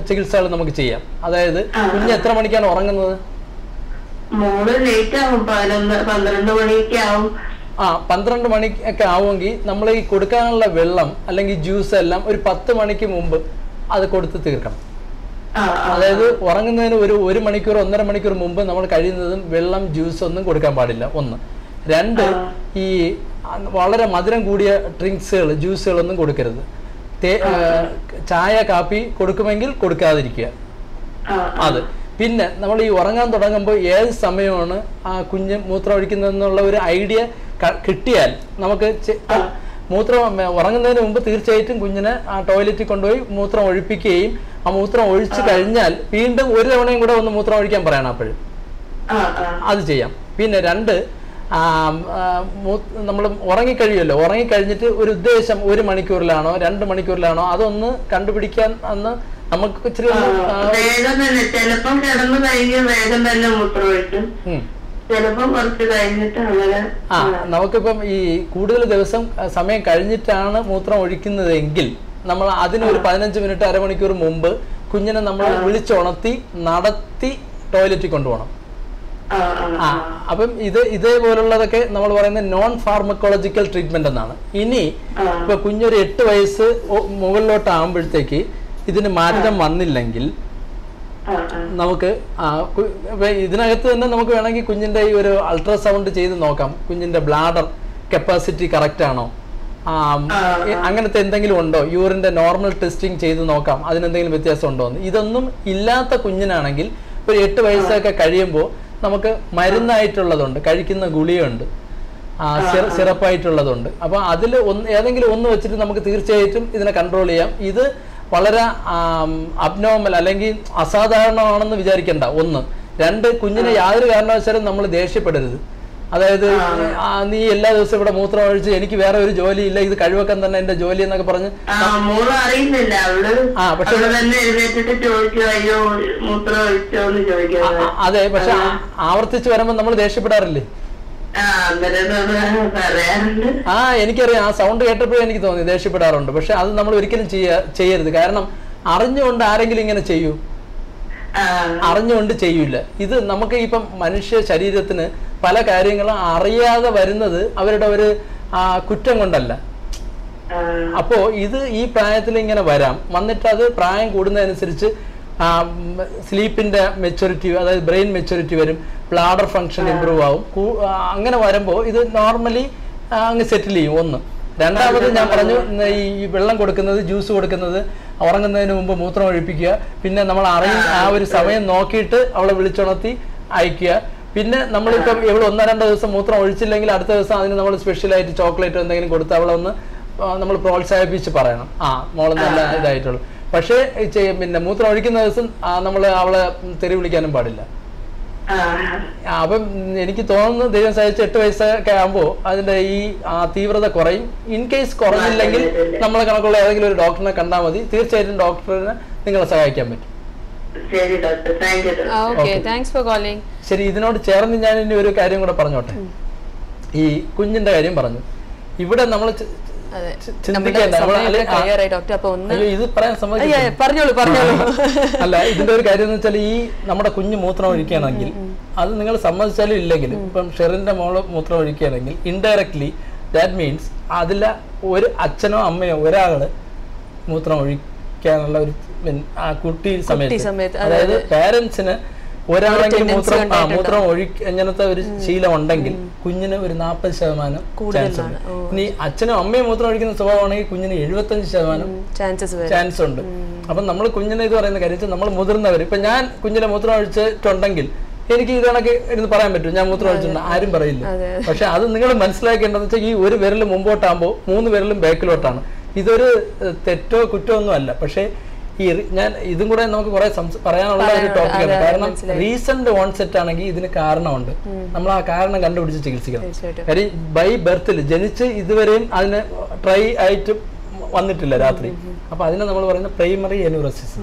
ചികിത്സകൾ നമുക്ക് ചെയ്യാം. അതായത് കുഞ്ഞ് എത്ര മണിക്കാണ് ഉറങ്ങുന്നത്? മോൾ ലേറ്റ് ആവും പതിനൊന്ന് പന്ത്രണ്ട് മണിയൊക്കെ ആവും. ആ പന്ത്രണ്ട് മണിക്കൊക്കെ ആവുമെങ്കിൽ നമ്മൾ ഈ കൊടുക്കാനുള്ള വെള്ളം അല്ലെങ്കിൽ ജ്യൂസ് എല്ലാം ഒരു പത്ത് മണിക്ക് മുമ്പ് അത് കൊടുത്ത് തീർക്കണം. അതായത് ഉറങ്ങുന്നതിന് ഒരു ഒരു മണിക്കൂർ ഒന്നര മണിക്കൂർ മുമ്പ് നമ്മൾ കഴിയുന്നതും വെള്ളം ജ്യൂസ് ഒന്നും കൊടുക്കാൻ പാടില്ല. ഒന്ന്. രണ്ട് ഈ വളരെ മധുരം കൂടിയ ഡ്രിങ്ക്സുകൾ ജ്യൂസുകളൊന്നും കൊടുക്കരുത്. ചായ കാപ്പി കൊടുക്കുമെങ്കിൽ കൊടുക്കാതിരിക്കുക. അത്. പിന്നെ നമ്മൾ ഈ ഉറങ്ങാൻ തുടങ്ങുമ്പോൾ ഏത് സമയമാണ് ആ കുഞ്ഞ് മൂത്രം ഒഴിക്കുന്നതെന്നുള്ള ഒരു ഐഡിയ കിട്ടിയാൽ നമുക്ക് മൂത്രം ഉറങ്ങുന്നതിന് മുമ്പ് തീർച്ചയായിട്ടും കുഞ്ഞിനെ ആ ടോയ്ലറ്റിൽ കൊണ്ടുപോയി മൂത്രം ഒഴിപ്പിക്കുകയും ആ മൂത്രം ഒഴിച്ചു കഴിഞ്ഞാൽ വീണ്ടും ഒരു തവണയും കൂടെ ഒന്ന് മൂത്രം ഒഴിക്കാൻ പറയണം അപ്പോഴും. അത് ചെയ്യാം. പിന്നെ രണ്ട് നമ്മൾ ഉറങ്ങിക്കഴിയുമല്ലോ. ഉറങ്ങിക്കഴിഞ്ഞിട്ട് ഒരു ഉദ്ദേശം ഒരു മണിക്കൂറിലാണോ രണ്ട് മണിക്കൂറിലാണോ അതൊന്ന് കണ്ടുപിടിക്കാൻ അന്ന് നമുക്ക് ഇച്ചിരി വേഗം തന്നെ ചിലപ്പം കിടന്നു കഴിഞ്ഞ് വേഗം തന്നെ മൂത്രമൊഴിക്കും ആ നമുക്കിപ്പം ഈ കൂടുതൽ ദിവസം സമയം കഴിഞ്ഞിട്ടാണ് മൂത്രം ഒഴിക്കുന്നതെങ്കിൽ നമ്മൾ അതിന് ഒരു പതിനഞ്ച് മിനിറ്റ് അരമണിക്കൂർ മുമ്പ് കുഞ്ഞിനെ നമ്മൾ വിളിച്ചുണർത്തി നടത്തി ടോയ്ലറ്റിൽ കൊണ്ടുപോകണം. അപ്പം ഇത് ഇതേപോലുള്ളതൊക്കെ നമ്മൾ പറയുന്ന നോൺ ഫാർമക്കോളജിക്കൽ ട്രീറ്റ്മെന്റ് എന്നാണ്. ഇനി ഇപ്പൊ കുഞ്ഞൊരു എട്ട് വയസ്സ് മുകളിലോട്ടാകുമ്പോഴത്തേക്ക് ഇതിന് മാറ്റം വന്നില്ലെങ്കിൽ നമുക്ക് ഇതിനകത്ത് തന്നെ നമുക്ക് വേണമെങ്കിൽ കുഞ്ഞിന്റെ ഈ ഒരു അൾട്രാസൗണ്ട് ചെയ്ത് നോക്കാം. കുഞ്ഞിന്റെ ബ്ലാഡർ കപ്പാസിറ്റി കറക്റ്റ് ആണോ? ആ, അങ്ങനത്തെ എന്തെങ്കിലും ഉണ്ടോ? യൂറിന്റെ നോർമൽ ടെസ്റ്റിംഗ് ചെയ്ത് നോക്കാം. അതിനെന്തെങ്കിലും വ്യത്യാസം ഉണ്ടോ എന്ന്. ഇതൊന്നും ഇല്ലാത്ത കുഞ്ഞിനാണെങ്കിൽ ഒരു എട്ട് വയസ്സൊക്കെ കഴിയുമ്പോൾ നമുക്ക് മരുന്നായിട്ടുള്ളതുണ്ട് കഴിക്കുന്ന ഗുളിയുണ്ട് സിറപ്പായിട്ടുള്ളതുണ്ട്. അപ്പോൾ അതിൽ ഒന്ന് ഏതെങ്കിലും ഒന്ന് വെച്ചിട്ട് നമുക്ക് തീർച്ചയായിട്ടും ഇതിനെ കൺട്രോൾ ചെയ്യാം. ഇത് വളരെ അബ്നോർമൽ അല്ലെങ്കിൽ അസാധാരണമാണെന്ന് വിചാരിക്കേണ്ട. ഒന്ന്. രണ്ട് കുഞ്ഞിനെ യാതൊരു കാരണവശാലും നമ്മൾ ദേഷ്യപ്പെടരുത്. അതായത് നീ എല്ലാ ദിവസവും ഇവിടെ മൂത്രം ഒഴിച്ച് എനിക്ക് വേറെ ഒരു ജോലി ഇല്ല ഇത് കഴിവക്കം തന്നെ എന്റെ ജോലി എന്നൊക്കെ പറഞ്ഞ് അറിയുന്നില്ല ആ, പക്ഷെ- അതെ പക്ഷെ ആവർത്തിച്ച് വരുമ്പോൾ നമ്മൾ ദേഷ്യപ്പെടാറില്ലേ? ആ എനിക്കറിയാം ആ സൗണ്ട് കേട്ടപ്പോഴേ എനിക്ക് തോന്നി ദേഷ്യപ്പെടാറുണ്ട്. പക്ഷെ അത് നമ്മൾ ഒരിക്കലും ചെയ്യ ചെയ്യരുത്. കാരണം അറിഞ്ഞുകൊണ്ട് ആരെങ്കിലും ഇങ്ങനെ ചെയ്യൂ. അറിഞ്ഞുകൊണ്ട് ചെയ്യൂല ഇത് നമുക്ക് ഇപ്പം മനുഷ്യ ശരീരത്തിന് പല കാര്യങ്ങളും അറിയാതെ വരുന്നത് അവരുടെ ഒരു കുറ്റം കൊണ്ടല്ല. അപ്പോ അപ്പോൾ ഇത് ഈ പ്രായത്തിൽ ഇങ്ങനെ വരാം. വന്നിട്ട് അത് പ്രായം കൂടുന്നതനുസരിച്ച് സ്ലീപ്പിന്റെ മെച്ചൂരിറ്റി അതായത് ബ്രെയിൻ മെച്ചൂരിറ്റി വരും ബ്ലാഡർ ഫങ്ഷൻ ഇമ്പ്രൂവ് ആവും. അങ്ങനെ വരുമ്പോൾ ഇത് നോർമലി അങ്ങ് സെറ്റിൽ ചെയ്യും ഒന്ന്. രണ്ടാമത് ഞാൻ പറഞ്ഞു ഈ വെള്ളം കൊടുക്കുന്നത് ജ്യൂസ് കൊടുക്കുന്നത് ഉറങ്ങുന്നതിന് മുമ്പ് മൂത്രം ഒഴിപ്പിക്കുക. പിന്നെ നമ്മൾ അറിയും ആ ഒരു സമയം നോക്കിയിട്ട് അവളെ വിളിച്ചുണർത്തി അയക്കുക. പിന്നെ നമ്മളിപ്പം ഇവിടെ ഒന്നോ രണ്ടോ ദിവസം മൂത്രം ഒഴിച്ചില്ലെങ്കിൽ അടുത്ത ദിവസം അതിന് നമ്മൾ സ്പെഷ്യലായിട്ട് ചോക്ലേറ്റ് എന്തെങ്കിലും കൊടുത്ത് അവളെ ഒന്ന് നമ്മൾ പ്രോത്സാഹിപ്പിച്ച് പറയണം. ആ മോൾ നല്ല ഇതായിട്ടുള്ളൂ. പക്ഷേ പിന്നെ മൂത്രം ഒഴിക്കുന്ന ദിവസം നമ്മൾ അവളെ തെറി വിളിക്കാനും പാടില്ല. അപ്പം എനിക്ക് തോന്നുന്നു ദൈവം സഹിച്ച് എട്ട് വയസ്സൊക്കെ ആകുമ്പോൾ അതിന്റെ ഈ തീവ്രത കുറയും. ഇൻ കേസ് കുറഞ്ഞില്ലെങ്കിൽ നമ്മളെ കണക്കുള്ള ഏതെങ്കിലും ഒരു ഡോക്ടറിനെ കണ്ടാൽ മതി. തീർച്ചയായിട്ടും ഡോക്ടറിനെ നിങ്ങളെ സഹായിക്കാൻ പറ്റും. ശരി doctor thank you doctor okay Okay. Thanks for calling ശരി ഇതിനോട് ചേർന്ന് ഞാൻ ഇനി ഒരു കാര്യം കൂടെ പറഞ്ഞോട്ടെ? ഈ കുഞ്ഞിന്റെ കാര്യം പറഞ്ഞു. ഇവിടെ നമ്മൾ അല്ലെ- ഇതിന്റെ ഒരു കാര്യം എന്ന് വെച്ചാൽ ഈ നമ്മുടെ കുഞ്ഞ് മൂത്രം ഒഴിക്കുകയാണെങ്കിൽ അത് നിങ്ങൾ സമ്മതിച്ചാലും ഇല്ലെങ്കിലും ഇപ്പം ഷെറിന്റെ മോൾ മൂത്രം ഒഴിക്കുകയാണെങ്കിൽ ഇൻഡയറക്ട്ലി ദാറ്റ് മീൻസ് അതിലെ ഒരു അച്ഛനോ അമ്മയോ ഒരാൾ മൂത്രം ഒഴിക്കാനുള്ള ഒരു ആ കുട്ടി സമയത്ത്. അതായത് പേരൻസിന് ഒരാളെങ്കിലും മൂത്രം ആ മൂത്രം ഒഴിക്ക ഇങ്ങനത്തെ ഒരു ശീലം ഉണ്ടെങ്കിൽ കുഞ്ഞിന് ഒരു നാൽപ്പത് ശതമാനം ചാൻസ് ഉണ്ട്. ഇനി അച്ഛനും അമ്മയും മൂത്രം ഒഴിക്കുന്ന സ്വഭാവമാണെങ്കിൽ കുഞ്ഞിന് എഴുപത്തഞ്ച് ശതമാനം ചാൻസ് ഉണ്ട്. അപ്പം നമ്മൾ കുഞ്ഞിനെ ഇത് പറയുന്ന കാര്യം നമ്മൾ മുതിർന്നവർ. ഇപ്പൊ ഞാൻ കുഞ്ഞിനെ മൂത്രം ഒഴിച്ചിട്ടുണ്ടെങ്കിൽ എനിക്ക് ഇത് കണക്ക് ഇരുന്ന് പറയാൻ പറ്റും. ഞാൻ മൂത്രം ഒഴിച്ചിട്ടുണ്ട് ആരും പറയില്ല. പക്ഷെ അത് നിങ്ങൾ മനസ്സിലാക്കേണ്ടതെന്ന് വെച്ചാൽ ഈ ഒരു വിരൽ മുമ്പോട്ടാകുമ്പോൾ മൂന്ന് വിരലും ബാക്കിലോട്ടാണ് ഇതൊരു തെറ്റോ കുറ്റോ ഒന്നും അല്ല. പക്ഷേ ഈ ഞാൻ ഇതും കൂടെ നമുക്ക് കുറെ പറയാനുള്ള ഒരു. ടോപ്പിക്കാണ് കാരണം. റീസെന്റ് ഓൺസെറ്റ് ആണെങ്കിൽ ഇതിന് കാരണമുണ്ട്. നമ്മൾ ആ കാരണം കണ്ടുപിടിച്ച് ചികിത്സിക്കണം. കാര്യം ബൈ ബർത്തിൽ ജനിച്ച് ഇതുവരെയും അതിന് ട്രൈ ആയിട്ട് വന്നിട്ടില്ല രാത്രി. അപ്പൊ അതിനെ നമ്മൾ പറയുന്നത് പ്രൈമറി എന്യൂറസിസ്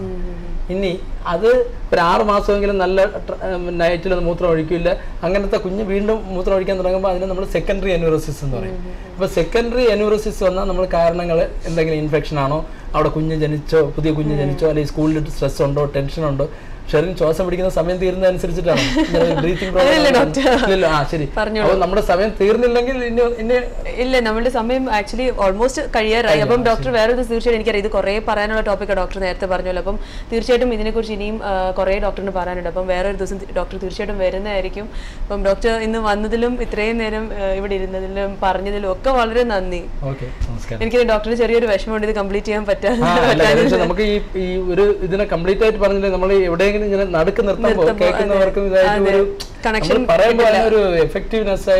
ഇനി അത് ഒരു ആറ് മാസമെങ്കിലും നല്ല നൈറ്റിൽ മൂത്രം ഒഴിക്കില്ല അങ്ങനത്തെ കുഞ്ഞ് വീണ്ടും മൂത്രം ഒഴിക്കാൻ തുടങ്ങുമ്പോൾ അതിന് നമ്മൾ സെക്കൻഡറി എന്യൂറസിസ് എന്ന് പറയും. അപ്പൊ സെക്കൻഡറി എന്യൂറസിസ് വന്നാൽ നമ്മൾ കാരണങ്ങൾ എന്തെങ്കിലും ഇൻഫെക്ഷൻ ആണോ? അവിടെ കുഞ്ഞ് ജനിച്ചോ പുതിയ കുഞ്ഞ് ജനിച്ചോ അല്ലെങ്കിൽ സ്കൂളിൽ സ്ട്രെസ് ഉണ്ടോ ടെൻഷൻ ഉണ്ടോ? ഷെറിൻ ശ്വാസം പിടിക്കുന്ന സമയം തീരുന്നതനുസരിച്ചിട്ടാണ്. ബ്രീത്തിങ് അങ്ങനെയല്ലേ ഡോക്ടർ? ഇല്ലല്ലോ ആ ശരി. നമ്മുടെ സമയം തീർന്നില്ലെങ്കിൽ ഇല്ല നമ്മുടെ സമയം ആക്ച്വലി ഓൾമോസ്റ്റ് കഴിയാറായി. അപ്പം ഡോക്ടർ വേറെ ഒരു തീർച്ചയായിട്ടും എനിക്കറിയാം. ഇത് കുറേ പറയാനുള്ള ടോപ്പിക് ഡോക്ടർ നേരത്തെ പറഞ്ഞല്ലോ. അപ്പം തീർച്ചയായിട്ടും ഇതിനെക്കുറിച്ച് ഇനിയും കുറേ ഡോക്ടറിന് പറയാനുണ്ട്. അപ്പം വേറെ ഒരു ദിവസം ഡോക്ടർ തീർച്ചയായിട്ടും വരുന്നതായിരിക്കും. അപ്പം ഡോക്ടർ ഇന്ന് വന്നതിലും ഇത്രയും നേരം ഇവിടെ ഇരുന്നതിലും പറഞ്ഞതിലും ഒക്കെ വളരെ നന്ദി. എനിക്ക് ഡോക്ടറിന് ചെറിയൊരു വിഷമമുണ്ട്. ഇത് കംപ്ലീറ്റ് ചെയ്യാൻ പറ്റാതെ നമുക്ക് ഈ ഒരു ഇതിനെ കംപ്ലീറ്റ് ആയിട്ട് പറഞ്ഞില്ലേ? നമ്മൾ എവിടെയെങ്കിലും ഇങ്ങനെ നടുക്ക് നിർത്തുമ്പോൾ കേൾക്കുന്നവർക്കും ഇതായിട്ട്. ഒരു Connection പറയുമ്പോൾ കിട്ടില്ല. എഫക്റ്റീവ്നെസ്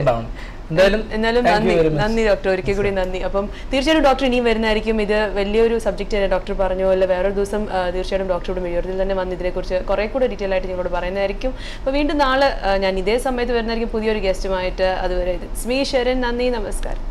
ഉണ്ടാവണം. എന്തായാലും എന്നാലും നന്ദി. നന്ദി ഡോക്ടർ ഒരിക്കൽ കൂടി നന്ദി. അപ്പം തീർച്ചയായിട്ടും ഡോക്ടർ ഇനിയും വരുന്നതായിരിക്കും. ഇത് വലിയൊരു സബ്ജക്റ്റ് തന്നെ ഡോക്ടർ പറഞ്ഞ പോലെ? വേറൊരു ദിവസം തീർച്ചയായിട്ടും ഡോക്ടറോട് മെയ്യോർത്തിൽ തന്നെ വന്ന് ഇതിനെക്കുറിച്ച് കുറേ കൂടെ ഡീറ്റെയിൽ ആയിട്ട് നിങ്ങളോട് പറയുന്നതായിരിക്കും. അപ്പോൾ വീണ്ടും നാളെ ഞാൻ ഇതേ സമയത്ത് വരുന്നതായിരിക്കും പുതിയൊരു ഗസ്റ്റുമായിട്ട് അതുവരെ സ്മീ ശരൺ നന്ദി. നമസ്കാരം.